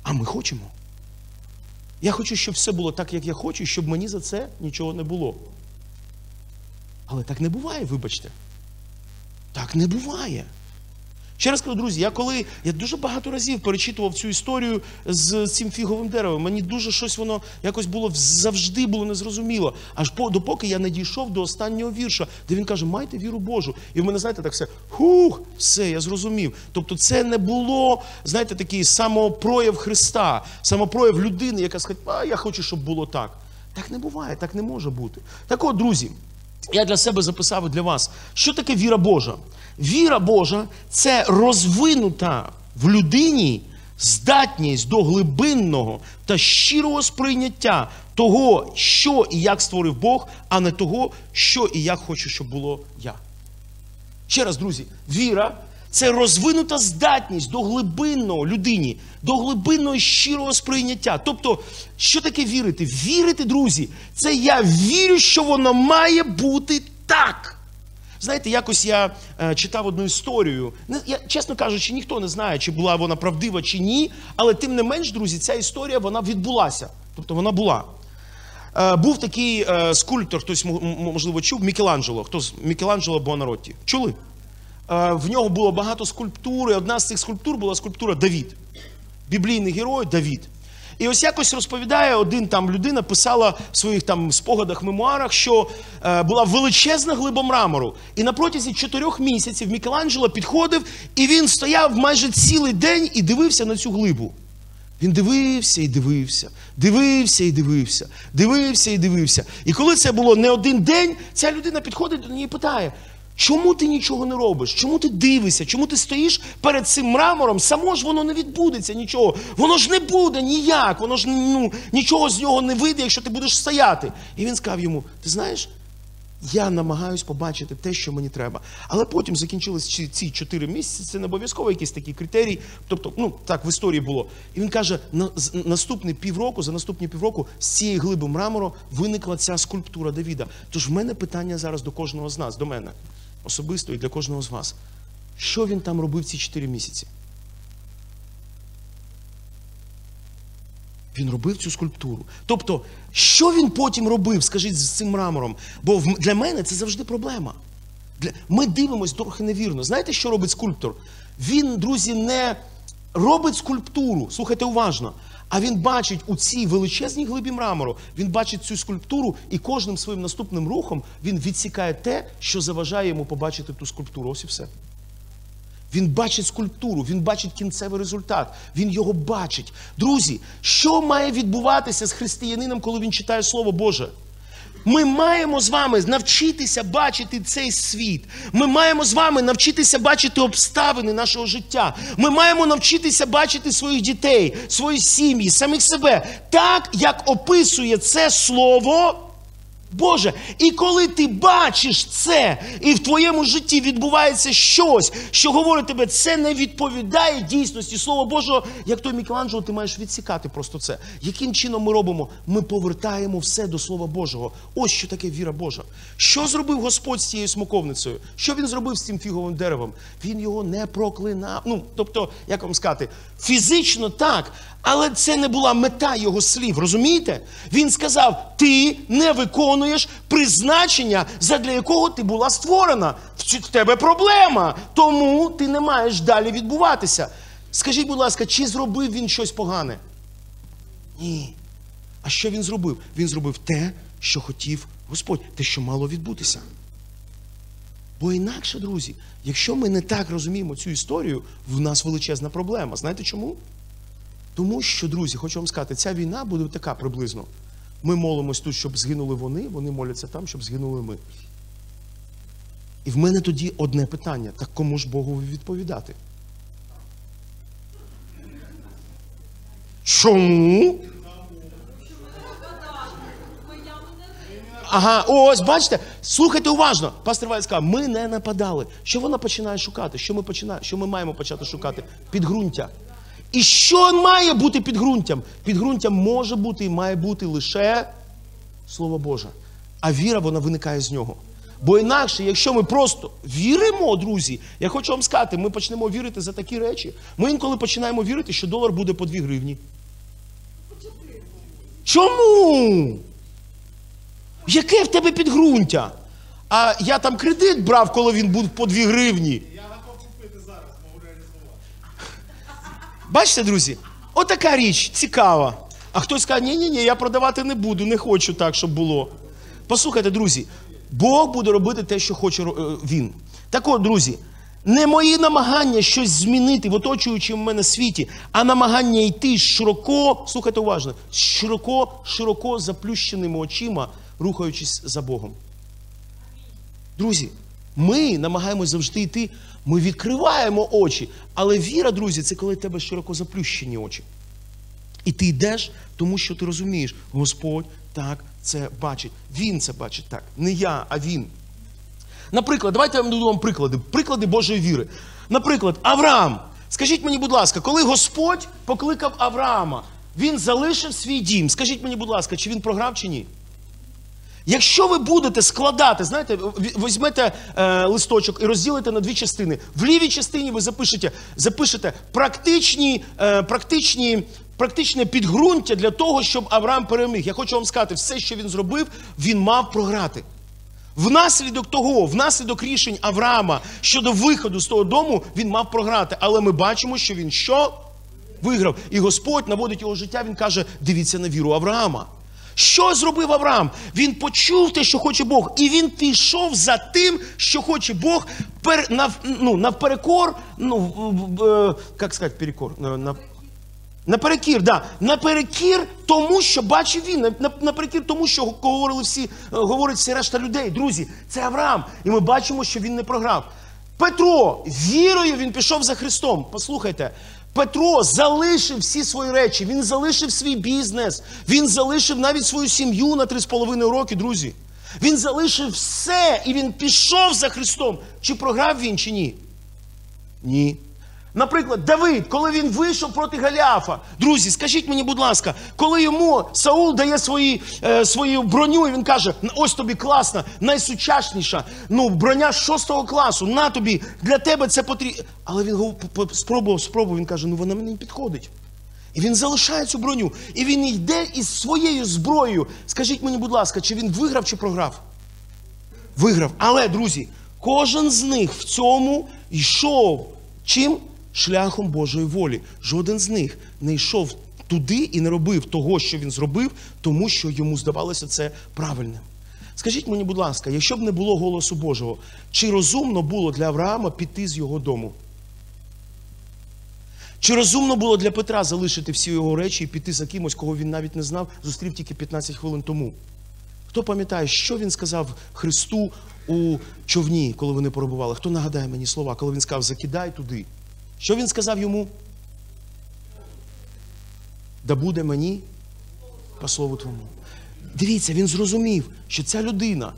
А ми хочемо. Я хочу, щоб все було так, як я хочу, щоб мені за це нічого не було. Але так не буває, вибачте. Так не буває. Ще раз кажу, друзі, я коли я дуже багато разів перечитував цю історію з цим фіговим деревом, мені дуже щось воно якось було завжди було незрозуміло. Аж по, допоки я не дійшов до останнього вірша, де він каже, майте віру Божу. І в мене, знаєте, так все, хух, все, я зрозумів. Тобто, це не було, знаєте, такий самопрояв Христа, самопрояв людини, яка скаже, а я хочу, щоб було так. Так не буває, так не може бути. Так от, друзі. Я для себе записав і для вас, що таке віра Божа? Віра Божа це розвинута в людині здатність до глибинного та щирого сприйняття того, що і як створив Бог, а не того, що і як хочу, щоб було я. Ще раз, друзі, віра це розвинута здатність до глибинного людині, до глибинного щирого сприйняття. Тобто, що таке вірити? Вірити, друзі, це я вірю, що воно має бути так. Знаєте, якось я е, читав одну історію. Я, чесно кажучи, ніхто не знає, чи була вона правдива чи ні, але тим не менш, друзі, ця історія вона відбулася. Тобто вона була. Е, був такий е, скульптор, хтось можливо чув, Мікеланджело. Хто з Мікеланджело Буонаротті? Чули? Е, в нього було багато скульптур, і одна з цих скульптур була скульптура Давід. Біблійний герой Давід. І ось якось розповідає один там людина, писала в своїх там спогадах, мемуарах, що е, була величезна глиба мрамору. І на протязі чотирьох місяців Мікеланджело підходив, і він стояв майже цілий день і дивився на цю глибу. Він дивився і дивився, дивився і дивився, дивився і дивився. І коли це було не один день, ця людина підходить до неї і питає: чому ти нічого не робиш? Чому ти дивишся? Чому ти стоїш перед цим мрамором? Само ж воно не відбудеться нічого. Воно ж не буде ніяк, воно ж ну, нічого з нього не вийде, якщо ти будеш стояти. І він сказав йому: ти знаєш? Я намагаюсь побачити те, що мені треба. Але потім закінчились ці- чотири місяці. Це не обов'язково якийсь такий критерій. Тобто, ну так в історії було. І він каже: на наступні півроку, за наступні півроку з цієї глиби мрамору виникла ця скульптура Давіда. Тож в мене питання зараз до кожного з нас, до мене особисто і для кожного з вас. Що він там робив ці чотири місяці? Він робив цю скульптуру. Тобто, що він потім робив, скажіть, з цим мрамором? Бо для мене це завжди проблема. Ми дивимося трохи невірно. Знаєте, що робить скульптор? Він, друзі, не робить скульптуру, слухайте уважно. А він бачить у цій величезній глибі мрамору, він бачить цю скульптуру, і кожним своїм наступним рухом він відсікає те, що заважає йому побачити ту скульптуру. Ось і все. Він бачить скульптуру, він бачить кінцевий результат, він його бачить. Друзі, що має відбуватися з християнином, коли він читає Слово Боже? Ми маємо з вами навчитися бачити цей світ. Ми маємо з вами навчитися бачити обставини нашого життя. Ми маємо навчитися бачити своїх дітей, свої сім'ї, самих себе, так, як описує це слово. Боже, і коли ти бачиш це, і в твоєму житті відбувається щось, що говорить тебе, це не відповідає дійсності Слова Божого, як той Мікеланджело, ти маєш відсікати просто це. Яким чином ми робимо? Ми повертаємо все до Слова Божого. Ось що таке віра Божа. Що зробив Господь з цією смоковницею? Що він зробив з цим фіговим деревом? Він його не проклинав. Ну, тобто, як вам сказати, фізично так, але це не була мета його слів. Розумієте? Він сказав: ти не виконуєш призначення, задля якого ти була створена. В тебе проблема, тому ти не маєш далі відбуватися. Скажіть, будь ласка, чи зробив він щось погане? Ні. А що він зробив? Він зробив те, що хотів Господь, те, що мало відбутися. Бо інакше, друзі, якщо ми не так розуміємо цю історію, в нас величезна проблема. Знаєте чому? Тому що, друзі, хочу вам сказати, ця війна буде така приблизно. Ми молимось тут, щоб згинули вони, вони моляться там, щоб згинули ми. І в мене тоді одне питання: так кому ж Богу відповідати? Чому? Ага, ось, бачите, слухайте уважно. Пастор Вайт сказав, ми не нападали. Що вона починає шукати? Що ми починаємо? Що ми маємо почати шукати? Підґрунтя. І що має бути підґрунтям? Підґрунтям може бути і має бути лише Слово Боже. А віра, вона виникає з нього. Бо інакше, якщо ми просто віримо, друзі, я хочу вам сказати, ми почнемо вірити за такі речі. Ми інколи починаємо вірити, що долар буде по 2 гривні. Чому? Яке в тебе підґрунтя? А я там кредит брав, коли він був по 2 гривні. Я Бачите, друзі? Отака річ цікава. А хтось каже, ні, ні, ні, я продавати не буду, не хочу так, щоб було. Послухайте, друзі, Бог буде робити те, що хоче е, він. Так от, друзі, не мої намагання щось змінити в оточуючому мене світі, а намагання йти широко, слухайте уважно, широко, широко заплющеними очима, рухаючись за Богом. Друзі, ми намагаємось завжди йти, ми відкриваємо очі. Але віра, друзі, це коли в тебе широко заплющені очі. І ти йдеш, тому що ти розумієш, Господь так це бачить. Він це бачить так. Не я, а він. Наприклад, давайте я вам наведу вам приклади. Приклади Божої віри. Наприклад, Авраам. Скажіть мені, будь ласка, коли Господь покликав Авраама, він залишив свій дім. Скажіть мені, будь ласка, чи він програв, чи ні? Якщо ви будете складати, знаєте, ві- візьмете е, листочок і розділите на дві частини. В лівій частині ви запишете, запишете практичні, е, практичні, практичне підґрунтя для того, щоб Авраам переміг. Я хочу вам сказати, все, що він зробив, він мав програти. Внаслідок того, внаслідок рішень Авраама щодо виходу з того дому, він мав програти. Але ми бачимо, що він що? Виграв. І Господь наводить його життя, він каже: дивіться на віру Авраама. Що зробив Авраам? Він почув те, що хоче Бог, і він пішов за тим, що хоче Бог, пер, нав, ну, навперекор, ну, е, як сказати, перекор, на, на, Наперекір, да. Наперекір тому, що бачив він. На- на- Наперекір тому, що говорили всі, е, говорить всі решта людей. Друзі, це Авраам. І ми бачимо, що він не програв. Петро, вірою він пішов за Христом. Послухайте, Петро залишив всі свої речі, він залишив свій бізнес, він залишив навіть свою сім'ю на 3,5 роки, друзі. Він залишив все і він пішов за Христом. Чи програв він, чи ні? Ні. Наприклад, Давид, коли він вийшов проти Галіафа, друзі, скажіть мені, будь ласка, коли йому Саул дає свої, е, свою броню, і він каже: ось тобі класна, найсучасніша, ну, броня шостого класу, на тобі, для тебе це потрібно. Але він спробував, спробував, він каже, ну вона мені не підходить. І він залишає цю броню. І він йде із своєю зброєю. Скажіть мені, будь ласка, чи він виграв, чи програв? виграв. Але, друзі, кожен з них в цьому йшов чим? Шляхом Божої волі. Жоден з них не йшов туди і не робив того, що він зробив, тому що йому здавалося це правильним. Скажіть мені, будь ласка, якщо б не було голосу Божого, чи розумно було для Авраама піти з його дому? Чи розумно було для Петра залишити всі його речі і піти за кимось, кого він навіть не знав, зустрів тільки 15 хвилин тому? Хто пам'ятає, що він сказав Христу у човні, коли вони перебували? Хто нагадає мені слова, коли він сказав закидай туди? Що він сказав йому? Да буде мені по слову твому. Дивіться, він зрозумів, що ця людина,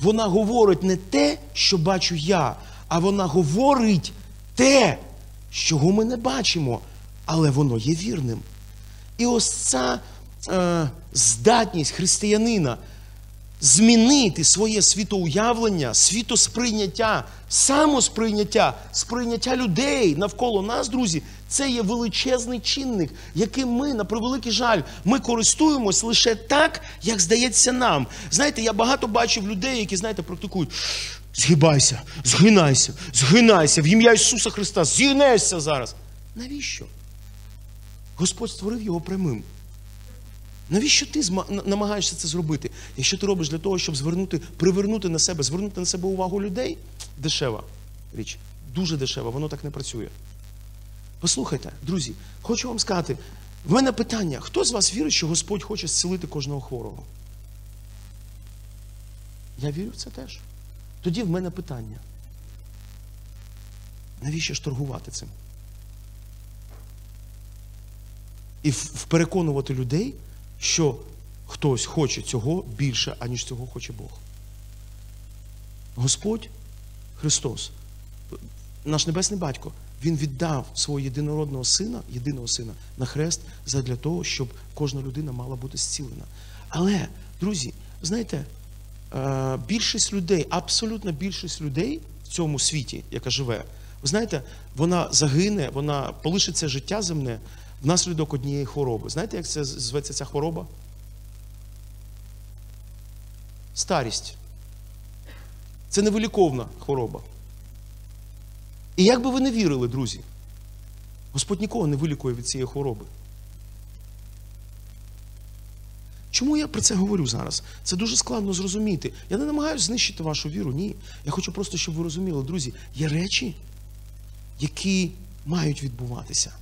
вона говорить не те, що бачу я, а вона говорить те, чого ми не бачимо, але воно є вірним. І ось ця е, здатність християнина змінити своє світоуявлення, світосприйняття, самосприйняття, сприйняття людей навколо нас, друзі, це є величезний чинник, яким ми, на превеликий жаль, ми користуємось лише так, як здається нам. Знаєте, я багато бачив людей, які, знаєте, практикують. Згибайся, згинайся, згинайся в ім'я Ісуса Христа, згинайся зараз. Навіщо? Господь створив його прямим. Навіщо ти намагаєшся це зробити? Якщо ти робиш для того, щоб звернути, привернути на себе, звернути на себе увагу людей, дешева річ, дуже дешева, воно так не працює. Послухайте, друзі, хочу вам сказати, в мене питання: хто з вас вірить, що Господь хоче зцілити кожного хворого? Я вірю в це теж. Тоді в мене питання. Навіщо ж торгувати цим? і переконувати людей, що хтось хоче цього більше, аніж цього хоче Бог. Господь Христос, наш Небесний Батько, Він віддав свого єдинородного сина, єдиного сина на хрест задля того, щоб кожна людина мала бути зцілена. Але, друзі, знаєте, е, більшість людей, абсолютна більшість людей в цьому світі, яка живе, ви знаєте, вона загине, вона полишиться життя земне внаслідок однієї хвороби. Знаєте, як це зветься ця хвороба? Старість. Це невиліковна хвороба. І як би ви не вірили, друзі, Господь нікого не вилікує від цієї хвороби. Чому я про це говорю зараз? Це дуже складно зрозуміти. Я не намагаюся знищити вашу віру, ні. Я хочу просто, щоб ви розуміли, друзі, є речі, які мають відбуватися.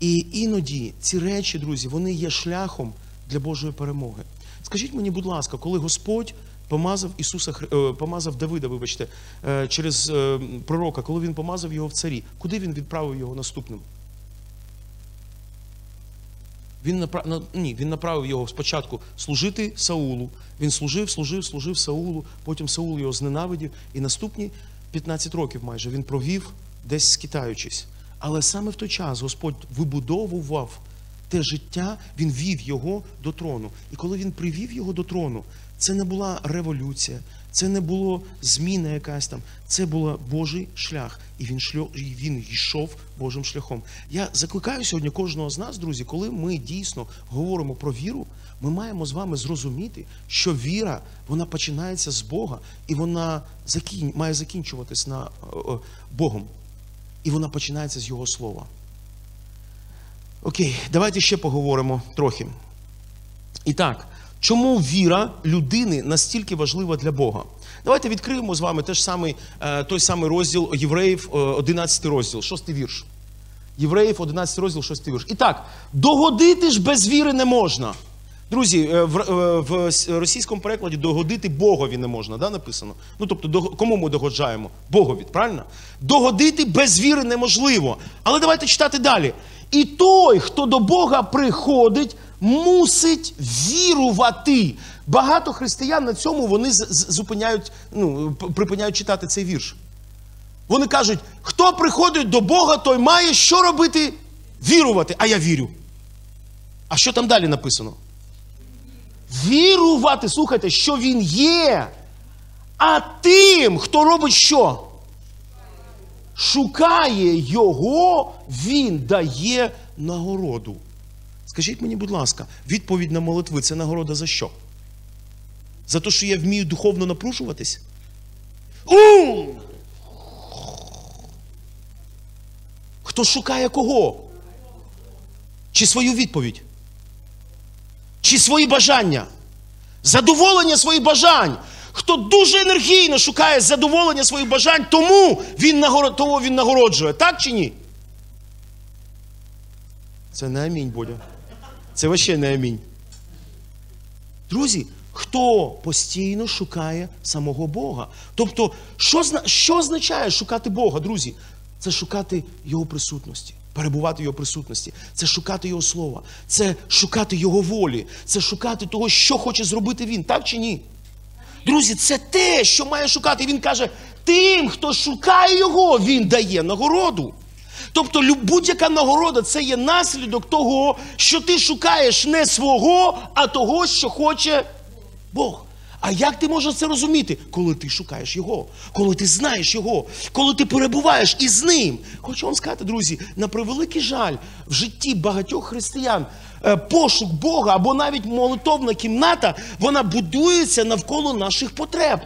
І іноді ці речі, друзі, вони є шляхом для Божої перемоги. Скажіть мені, будь ласка, коли Господь помазав Ісуса е, помазав Давида, вибачте, е, через е, пророка, коли він помазав його в царі, куди він відправив його наступним? Він направ... ні, він направив його спочатку служити Саулу. Він служив, служив, служив Саулу. Потім Саул його зненавидів. І наступні 15 років майже він провів десь скитаючись. Але саме в той час Господь вибудовував те життя, він вів його до трону. І коли він привів його до трону, це не була революція, це не було зміна якась там, це був Божий шлях, і він шльо, і він йшов Божим шляхом. Я закликаю сьогодні кожного з нас, друзі, коли ми дійсно говоримо про віру, ми маємо з вами зрозуміти, що віра вона починається з Бога, і вона закін... має закінчуватись на е, е, Богом. І вона починається з Його слова. Окей, давайте ще поговоримо трохи. І так, чому віра людини настільки важлива для Бога? Давайте відкриємо з вами теж самий, е, той самий розділ Євреїв, е, 11 розділ, 6 вірш. Євреїв, 11 розділ, 6 вірш. І так, догодити ж без віри не можна. Друзі, е, в, е, в російському перекладі догодити Богові не можна, да, написано? Ну, тобто, до, кому ми догоджаємо? Богові, правильно? Догодити без віри неможливо. Але давайте читати далі. І той, хто до Бога приходить, мусить вірувати. Багато християн на цьому вони зупиняють, ну, припиняють читати цей вірш. Вони кажуть, хто приходить до Бога, той має що робити? Вірувати. А я вірю. А що там далі написано? Вірувати, слухайте, що він є. А тим, хто робить що? Шукає його, він дає нагороду. Скажіть мені, будь ласка, відповідь на молитви це нагорода за що? За те, що я вмію духовно напружуватись? Ум! Хто шукає кого? Чи свою відповідь? Чи свої бажання? Задоволення своїх бажань. Хто дуже енергійно шукає задоволення своїх бажань, тому він, нагород, того він нагороджує. Так чи ні? Це не амінь, Бодя. Це вообще не амінь. Друзі, хто постійно шукає самого Бога? Тобто, що, що означає шукати Бога, друзі? Це шукати Його присутності, перебувати в Його присутності, це шукати Його слова, це шукати Його волі, це шукати того, що хоче зробити Він, так чи ні? Друзі, це те, що має шукати. Він каже, тим, хто шукає його, він дає нагороду. Тобто будь-яка нагорода це є наслідок того, що ти шукаєш не свого, а того, що хоче Бог. А як ти можеш це розуміти? Коли ти шукаєш його, коли ти знаєш його, коли ти перебуваєш із ним. Хочу вам сказати, друзі, на превеликий жаль, в житті багатьох християн е, пошук Бога або навіть молитовна кімната, вона будується навколо наших потреб.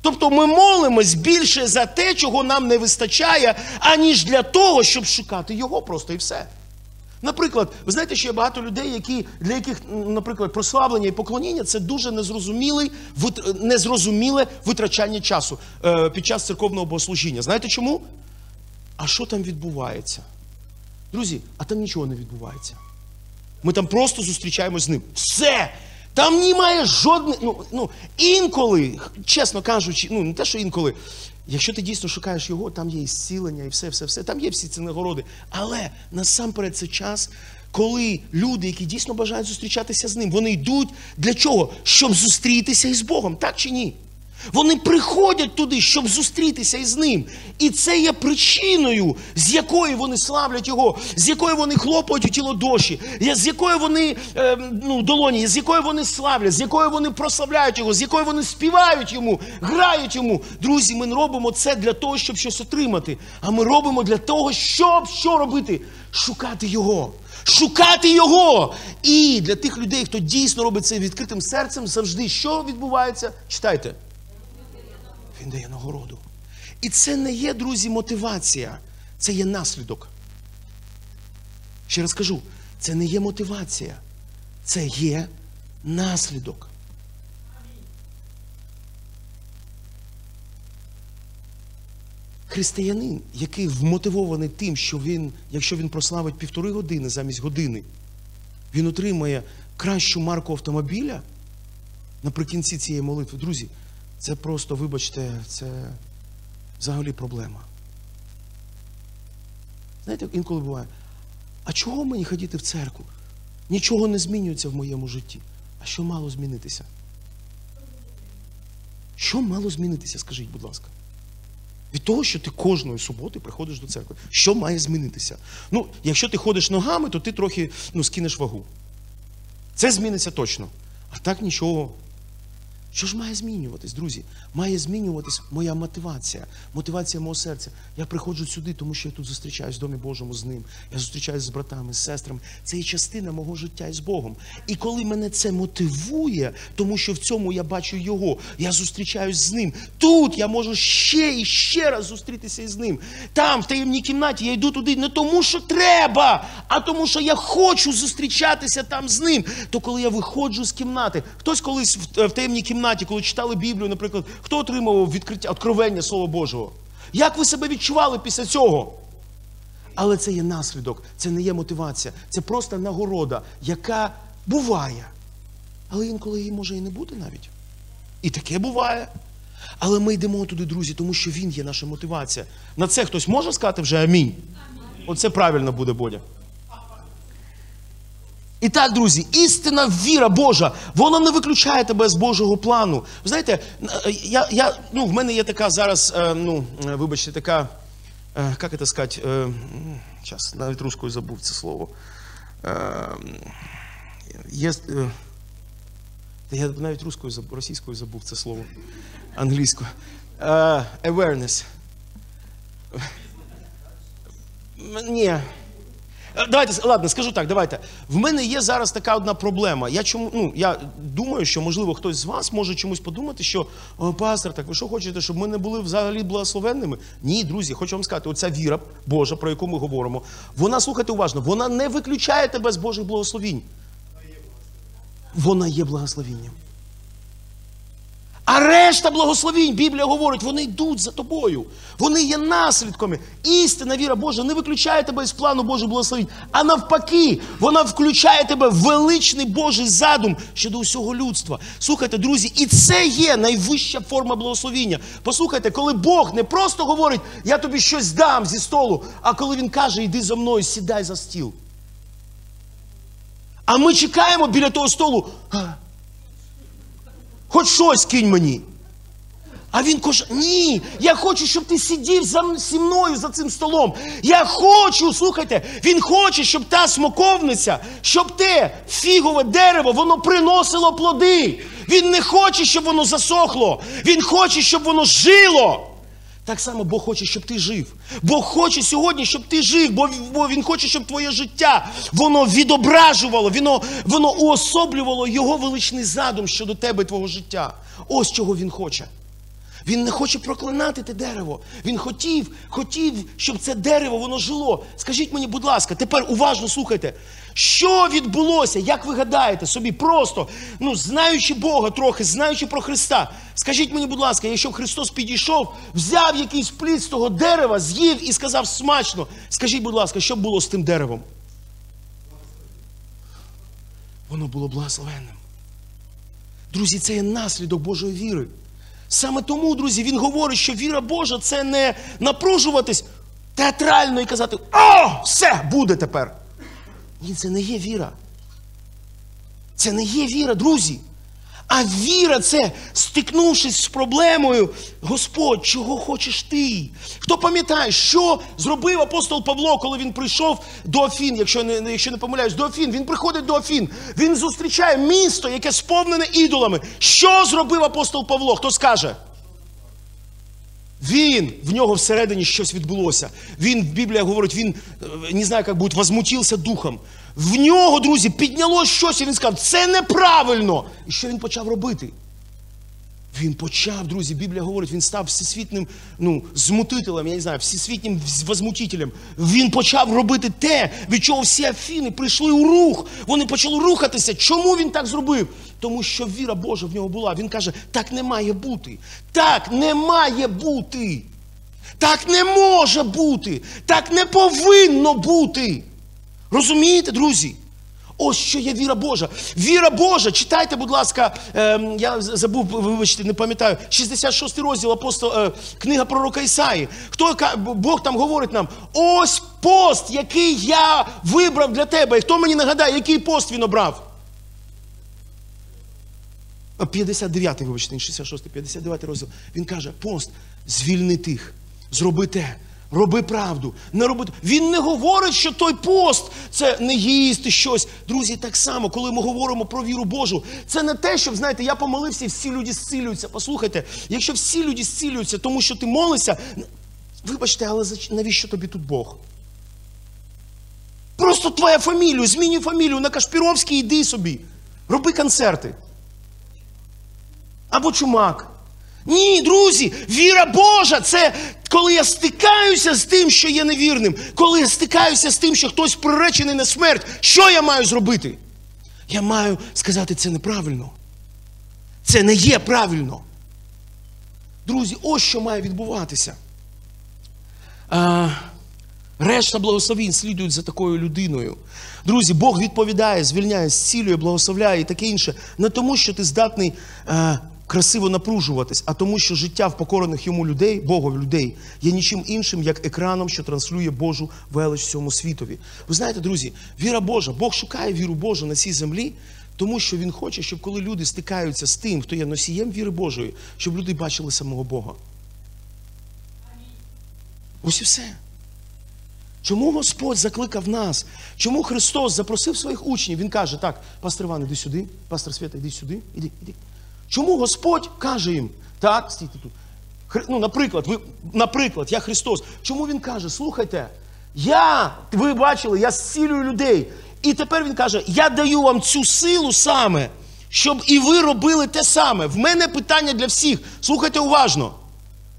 Тобто ми молимось більше за те, чого нам не вистачає, аніж для того, щоб шукати його просто і все. Наприклад, ви знаєте, що є багато людей, які, для яких, наприклад, прославлення і поклоніння це дуже незрозуміле витрачання часу е, під час церковного богослужіння. Знаєте чому? А що там відбувається? Друзі, а там нічого не відбувається. Ми там просто зустрічаємось з ним. Все! Там немає жодних. Ну, ну, інколи, чесно кажучи, ну не те, що інколи. Якщо ти дійсно шукаєш його, там є і і все, все, все. Там є всі ці нагороди. Але насамперед це час, коли люди, які дійсно бажають зустрічатися з ним, вони йдуть для чого? Щоб зустрітися із Богом, так чи ні? Вони приходять туди, щоб зустрітися із ним. І це є причиною, з якої вони славлять його, з якої вони хлопають у тіло доші, з якої вони е, ну, долоні, з якої вони славлять, з якої вони прославляють його, з якої вони співають йому, грають йому. Друзі, ми робимо це для того, щоб щось отримати. А ми робимо для того, щоб що робити? Шукати його. Шукати його. І для тих людей, хто дійсно робить це відкритим серцем, завжди що відбувається? Читайте. Він дає нагороду. І це не є, друзі, мотивація, це є наслідок. Ще раз кажу, це не є мотивація, це є наслідок. Християнин, який вмотивований тим, що він, якщо він прославить півтори години замість години, він отримає кращу марку автомобіля наприкінці цієї молитви. Друзі, це просто, вибачте, це взагалі проблема. Знаєте, інколи буває, а чого мені ходити в церкву? Нічого не змінюється в моєму житті. А що мало змінитися? Що мало змінитися, скажіть, будь ласка? Від того, що ти кожної суботи приходиш до церкви. Що має змінитися? Ну, якщо ти ходиш ногами, то ти трохи ну, скинеш вагу. Це зміниться точно. А так нічого. Що ж має змінюватись, друзі? Має змінюватись моя мотивація, мотивація мого серця. Я приходжу сюди, тому що я тут зустрічаюсь в домі Божому з ним. Я зустрічаюсь з братами, з сестрами. Це є частина мого життя із Богом. І коли мене це мотивує, тому що в цьому я бачу його, я зустрічаюсь з ним. Тут я можу ще і ще раз зустрітися із ним. Там, в таємній кімнаті, я йду туди не тому, що треба, а тому, що я хочу зустрічатися там з ним. То коли я виходжу з кімнати, хтось колись в, таємній кімнаті, коли читали Біблію, наприклад, хто отримував відкриття откровення Слова Божого? Як ви себе відчували після цього? Але це є наслідок, це не є мотивація, це просто нагорода, яка буває. Але інколи її може і не бути навіть. І таке буває. Але ми йдемо туди, друзі, тому що він є наша мотивація. На це хтось може сказати вже амінь? Оце правильно буде, Бодя. І так, друзі, істина віра Божа, вона не виключає тебе з Божого плану. Ви знаєте, е, я, я, ну, в мене є така зараз, е, ну, е, вибачте, така, е, як це сказати, зараз навіть русскою забув це слово. Є, я навіть русскою, російською забув це слово, англійською. Awareness. Ні. Е, Давайте, ладно, скажу так, давайте. В мене є зараз така одна проблема. Я чому, ну, я думаю, що, можливо, хтось з вас може чомусь подумати, що «О, пастор, так ви що хочете, щоб ми не були взагалі благословенними? Ні, друзі, хочу вам сказати, оця віра Божа, про яку ми говоримо, вона, слухайте уважно, вона не виключає тебе з Божих благословінь. Вона є благословінням. А решта благословінь, Біблія говорить, вони йдуть за тобою. Вони є наслідками. Істина віра Божа не виключає тебе з плану Божих благословінь, а навпаки, вона включає тебе в величний Божий задум щодо усього людства. Слухайте, друзі, і це є найвища форма благословіння. Послухайте, коли Бог не просто говорить, я тобі щось дам зі столу, а коли Він каже, йди за мною, сідай за стіл. А ми чекаємо біля того столу. «А, Хоч щось кинь мені. А він каже, ні, я хочу, щоб ти сидів за зі мною за цим столом. Я хочу, слухайте, він хоче, щоб та смоковниця, щоб те фігове дерево, воно приносило плоди. Він не хоче, щоб воно засохло. Він хоче, щоб воно жило. Так само Бог хоче, щоб ти жив. Бог хоче сьогодні, щоб ти жив, бо, Він хоче, щоб твоє життя воно відображувало, воно, воно уособлювало його величний задум щодо тебе твого життя. Ось чого він хоче. Він не хоче проклинати те дерево. Він хотів, хотів, щоб це дерево воно жило. Скажіть мені, будь ласка, тепер уважно слухайте, що відбулося, як ви гадаєте собі, просто ну, знаючи Бога трохи, знаючи про Христа. Скажіть мені, будь ласка, якщо Христос підійшов, взяв якийсь плід з того дерева, з'їв і сказав смачно. Скажіть, будь ласка, що було з тим деревом? Воно було благословенним. Друзі, це є наслідок Божої віри. Саме тому, друзі, він говорить, що віра Божа це не напружуватись театрально і казати: О, все буде тепер. Ні, це не є віра. Це не є віра, друзі. А віра це, стикнувшись з проблемою, Господь, чого хочеш ти? Хто пам'ятає, що зробив апостол Павло, коли він прийшов до Афін, якщо не, якщо не помиляюсь, до Афін. Він приходить до Афін, він зустрічає місто, яке сповнене ідолами. Що зробив апостол Павло? Хто скаже? Він, в нього всередині щось відбулося. Він, Біблія говорить, він, е, не знаю, як буде, возмутився духом. В нього, друзі, піднялось щось, і він сказав, це неправильно. І що він почав робити? Він почав, друзі, Біблія говорить, він став всесвітнім ну, змутителем, я не знаю, всесвітнім возмутителем. Він почав робити те, від чого всі Афіни прийшли у рух. Вони почали рухатися. Чому він так зробив? Тому що віра Божа в нього була. Він каже, так не має бути. Так не має бути. Так не може бути. Так не повинно бути. Розумієте, друзі? Ось що є віра Божа. Віра Божа, читайте, будь ласка, ем, я забув, вибачте, не пам'ятаю, 66 розділ апостол, е, книга пророка Ісаї. Хто Бог там говорить нам: ось пост, який я вибрав для тебе. І хто мені нагадає, який пост він обрав? А, 59, вибачте, не 66, 59 розділ. Він каже: пост, звільни тих, зроби те, Роби правду, не роби. Він не говорить, що той пост це не їсти щось. Друзі, так само, коли ми говоримо про віру Божу, це не те, щоб знаєте, я помолився, і всі люди зцілюються. Послухайте, якщо всі люди зцілюються, тому що ти молишся, вибачте, але навіщо тобі тут Бог? Просто твоя фамілію, змінюй фамілію на Кашпіровський, йди собі. Роби концерти. Або чумак. Ні, друзі, віра Божа це коли я стикаюся з тим, що є невірним, коли я стикаюся з тим, що хтось приречений на смерть, що я маю зробити? Я маю сказати, це неправильно. Це не є правильно. Друзі, ось що має відбуватися. А, решта благословінь слідують за такою людиною. Друзі, Бог відповідає, звільняє, зцілює, благословляє і таке інше. Не тому, що ти здатний е, красиво напружуватись, а тому, що життя в покорених йому людей, Богові людей, є нічим іншим, як екраном, що транслює Божу велич всьому світові. Ви знаєте, друзі, віра Божа, Бог шукає віру Божу на цій землі, тому що Він хоче, щоб коли люди стикаються з тим, хто є носієм віри Божої, щоб люди бачили самого Бога. Ось і все. Чому Господь закликав нас? Чому Христос запросив своїх учнів? Він каже, так, пастор Іван, іди сюди, пастор Свята, іди сюди, іди, іди. Чому Господь каже їм, так, стійте тут. Ну, наприклад, ви, наприклад, я Христос. Чому Він каже, слухайте, я, ви бачили, я зцілюю людей. І тепер Він каже, я даю вам цю силу саме, щоб і ви робили те саме. В мене питання для всіх. Слухайте уважно.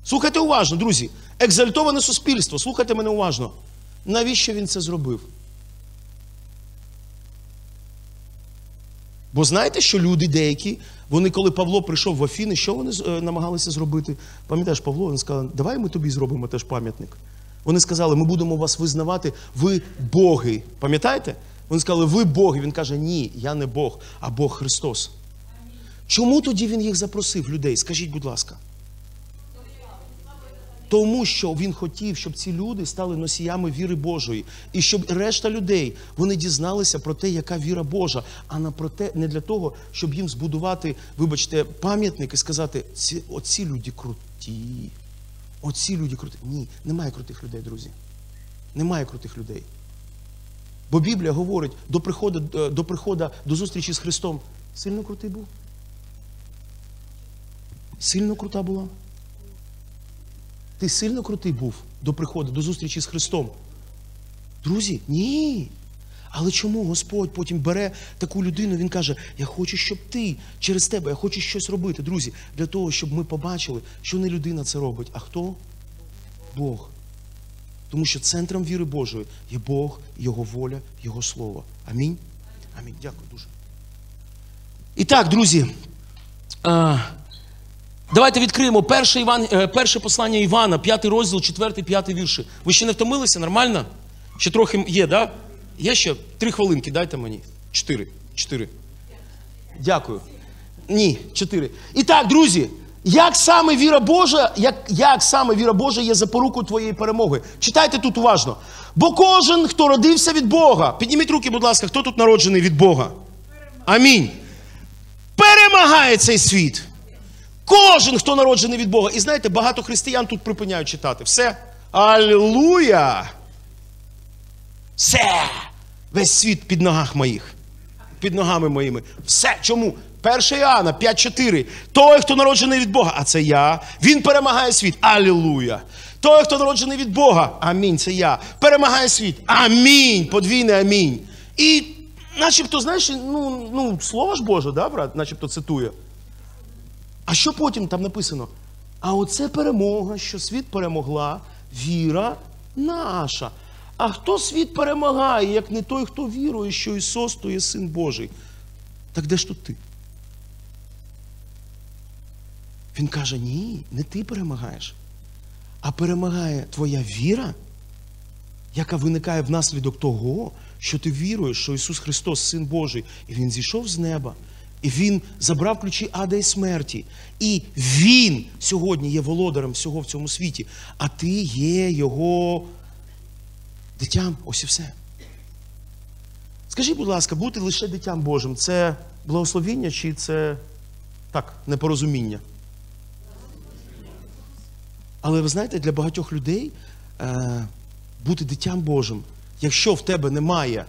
Слухайте уважно, друзі. Екзальтоване суспільство, слухайте мене уважно. Навіщо він це зробив? Бо знаєте, що люди деякі, вони, коли Павло прийшов в Афіни, що вони е, намагалися зробити? Пам'ятаєш, Павло, він сказав, давай ми тобі зробимо теж пам'ятник. Вони сказали, ми будемо вас визнавати, ви боги. Пам'ятаєте? Вони сказали, ви боги. Він каже, ні, я не Бог, а Бог Христос. Чому тоді він їх запросив, людей? Скажіть, будь ласка. Тому що він хотів, щоб ці люди стали носіями віри Божої, і щоб решта людей вони дізналися про те, яка віра Божа, а не про те, не для того, щоб їм збудувати, вибачте, пам'ятник і сказати, ці оці люди круті. Оці люди круті. Ні, немає крутих людей, друзі. Немає крутих людей. Бо Біблія говорить до приходу, е, до приходу, до зустрічі з Христом. Сильно крутий був? Сильно крута була? Ти сильно крутий був до приходу, до зустрічі з Христом. Друзі, ні. Але чому Господь потім бере таку людину, він каже: Я хочу, щоб ти через тебе, я хочу щось робити, друзі, для того, щоб ми побачили, що не людина це робить, а хто? Бог. Тому що центром віри Божої є Бог, Його воля, Його слово. Амінь. Амінь. Дякую дуже. І так, друзі. А, Давайте відкриємо перше, Іван, е, перше послання Івана, п'ятий розділ, четвертий, п'ятий вірші. Ви ще не втомилися? Нормально? Ще трохи є, да? Є ще три хвилинки, дайте мені. Чотири. Чотири. Дякую. Ні, чотири. І так, друзі, як саме віра Божа, як, як саме віра Божа є запорукою твоєї перемоги? Читайте тут уважно. Бо кожен, хто родився від Бога, підніміть руки, будь ласка, хто тут народжений від Бога? Амінь. Перемагає цей світ. Кожен, хто народжений від Бога. І знаєте, багато християн тут припиняють читати. Все. Аллилуйя! Все! Весь світ під ногах моїх. Під ногами моїми. Все. Чому? 1 Іоанна 5.4. Той, хто народжений від Бога, а це я, він перемагає світ. Аллилуйя! Той, хто народжений від Бога, амінь, це я. Перемагає світ. Амінь. Подвійне амінь. І начебто, знаєш, ну, ну слово ж Боже, да, брат, начебто цитує. А що потім там написано? А оце перемога, що світ перемогла, віра наша. А хто світ перемагає, як не той, хто вірує, що Ісус то є Син Божий? Так де ж тут ти? Він каже: ні, не ти перемагаєш, а перемагає твоя віра, яка виникає внаслідок того, що ти віруєш, що Ісус Христос Син Божий, і Він зійшов з неба. І він забрав ключі ада і смерті. І він сьогодні є володарем всього в цьому світі, а ти є його дитям. Ось і все. Скажіть, будь ласка, бути лише дитям Божим це благословіння чи це так, непорозуміння? Але ви знаєте, для багатьох людей е, бути дитям Божим, якщо в тебе немає,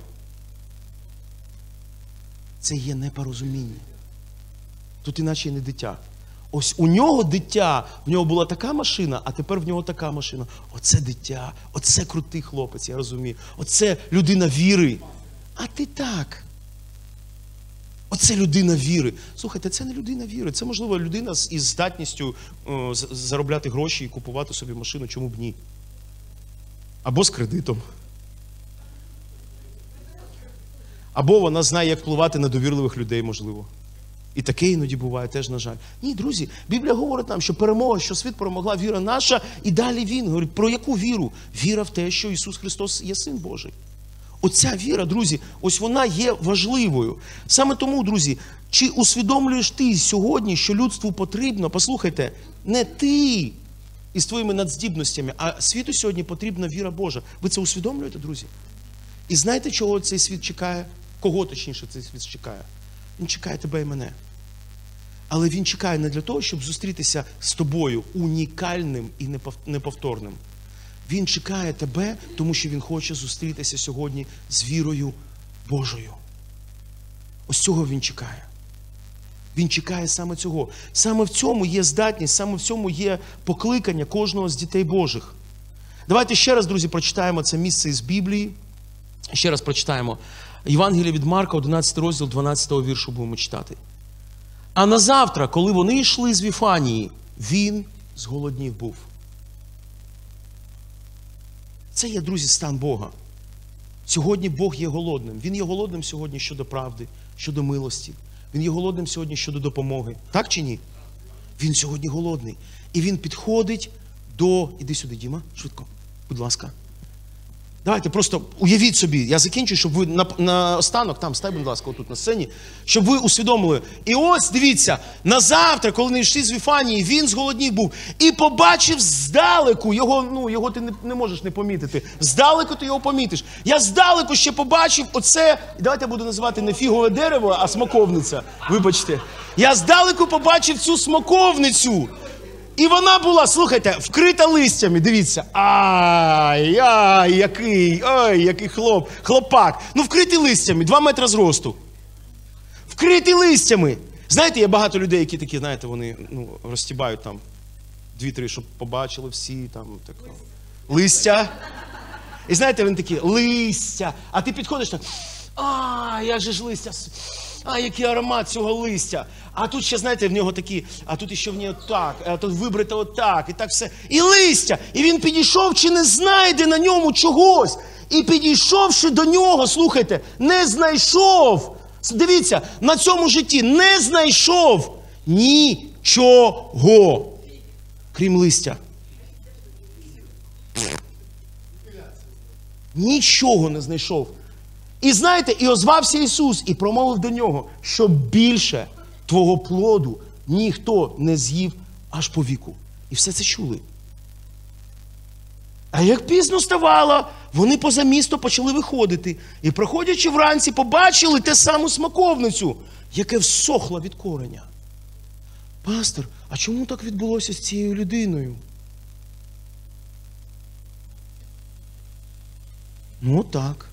це є непорозуміння. Тут іначе не дитя. Ось у нього дитя, в нього була така машина, а тепер в нього така машина. Оце дитя, оце крутий хлопець, я розумію. Оце людина віри. А ти так. Оце людина віри. Слухайте, це не людина віри. Це можливо людина із здатністю заробляти гроші і купувати собі машину, чому б ні. Або з кредитом. Або вона знає, як впливати на довірливих людей, можливо. І таке іноді буває теж, на жаль. Ні, друзі, Біблія говорить нам, що перемога, що світ перемогла віра наша, і далі він говорить, про яку віру? Віра в те, що Ісус Христос є Син Божий. Оця віра, друзі, ось вона є важливою. Саме тому, друзі, чи усвідомлюєш ти сьогодні, що людству потрібно, послухайте, не ти із твоїми надздібностями, а світу сьогодні потрібна віра Божа. Ви це усвідомлюєте, друзі? І знаєте, чого цей світ чекає? Кого точніше цей світ чекає? Він чекає тебе і мене. Але він чекає не для того, щоб зустрітися з тобою унікальним і неповторним. Він чекає тебе, тому що він хоче зустрітися сьогодні з вірою Божою. Ось цього він чекає. Він чекає саме цього. Саме в цьому є здатність, саме в цьому є покликання кожного з дітей Божих. Давайте ще раз, друзі, прочитаємо це місце із Біблії. Ще раз прочитаємо. Євангелія від Марка, 11 розділ, 12 віршу будемо читати. А на завтра, коли вони йшли з Віфанії, він зголоднів був. Це є, друзі, стан Бога. Сьогодні Бог є голодним. Він є голодним сьогодні щодо правди, щодо милості. Він є голодним сьогодні щодо допомоги. Так чи ні? Він сьогодні голодний. І він підходить до. Іди сюди, Діма, швидко, будь ласка. Давайте просто уявіть собі, я закінчу, щоб ви на, на останок, там стай, будь ласка, отут на сцені, щоб ви усвідомили. І ось дивіться, на завтра, коли вони йшли з Віфанії, він зголоднів був і побачив здалеку. Його, ну, його ти не, не можеш не помітити. Здалеку ти його помітиш. Я здалеку ще побачив оце. Давайте я буду називати не фігове дерево, а смоковниця. Вибачте. Я здалеку побачив цю смоковницю. І вона була, слухайте, вкрита листями. Дивіться. Ай, ай, який, ой, який хлоп, хлопак. Ну, вкритий листями, два метри зросту. Вкритий листями. Знаєте, є багато людей, які такі, знаєте, вони ну, розтібають там дві-три, щоб побачили всі там так. Листя. І знаєте, він такий, листя. А ти підходиш так. А, як же ж листя. А, який аромат цього листя. А тут ще, знаєте, в нього такі, а тут ще в нього так, а тут вибрите отак, і так все. І листя. І він підійшов, чи не знайде на ньому чогось. І підійшовши до нього, слухайте, не знайшов. Дивіться, на цьому житті не знайшов нічого, крім листя. Нічого не знайшов. І знаєте, і озвався Ісус і промовив до нього, що більше твого плоду ніхто не з'їв аж по віку. І все це чули. А як пізно ставало, вони поза місто почали виходити. І, проходячи вранці, побачили те саму смаковницю, яке всохло від кореня. Пастор, а чому так відбулося з цією людиною? Ну так.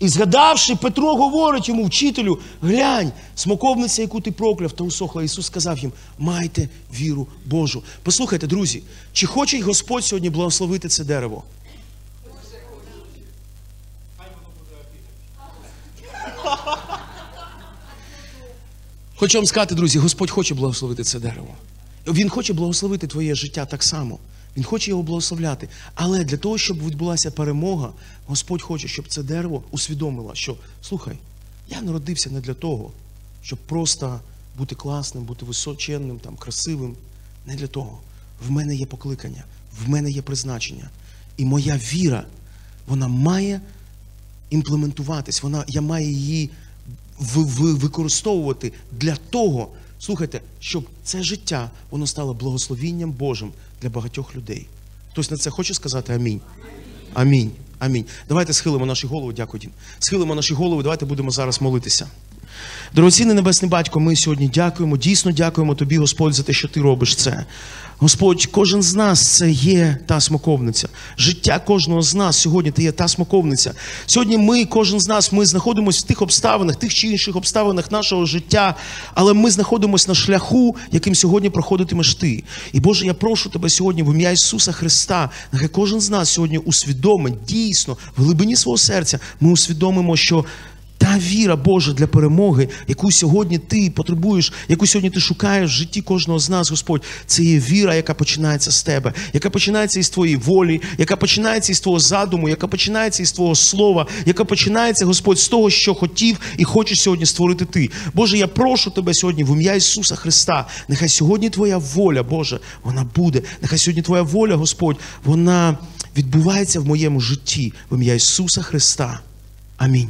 І згадавши, Петро говорить йому, вчителю, глянь, смоковниця, яку ти прокляв, та усохла. Ісус сказав їм: майте віру Божу. Послухайте, друзі, чи хоче Господь сьогодні благословити це дерево? Хочу вам сказати, друзі, Господь хоче благословити це дерево. Він хоче благословити твоє життя так само. Він хоче його благословляти. Але для того, щоб відбулася перемога, Господь хоче, щоб це дерево усвідомило, що слухай, я народився не для того, щоб просто бути класним, бути височенним, там, красивим. Не для того. В мене є покликання, в мене є призначення. І моя віра, вона має імплементуватись, вона, я маю її використовувати для того, слухайте, щоб це життя воно стало благословінням Божим для багатьох людей. Хтось на це хоче сказати амінь. Амінь. Амінь. Давайте схилимо наші голови, дякую. Дім. Схилимо наші голови, давайте будемо зараз молитися. Дорогоцінний Небесний Батько, ми сьогодні дякуємо, дійсно дякуємо Тобі, Господь, за те, що Ти робиш це. Господь, кожен з нас це є та смоковниця. Життя кожного з нас сьогодні це є та смоковниця. Сьогодні ми, кожен з нас, ми знаходимося в тих обставинах, тих чи інших обставинах нашого життя, але ми знаходимося на шляху, яким сьогодні проходитимеш ти. І Боже, я прошу тебе сьогодні в ім'я Ісуса Христа. Нехай кожен з нас сьогодні усвідомить дійсно в глибині свого серця. Ми усвідомимо, що та віра Божа для перемоги, яку сьогодні ти потребуєш, яку сьогодні ти шукаєш в житті кожного з нас, Господь, це є віра, яка починається з тебе, яка починається із твоєї волі, яка починається із твого задуму, яка починається із твого слова, яка починається, Господь, з того, що хотів і хочеш сьогодні створити ти. Боже, я прошу тебе сьогодні в ім'я Ісуса Христа. Нехай сьогодні Твоя воля, Боже, вона буде. Нехай сьогодні Твоя воля, Господь, вона відбувається в моєму житті в ім'я Ісуса Христа. Амінь.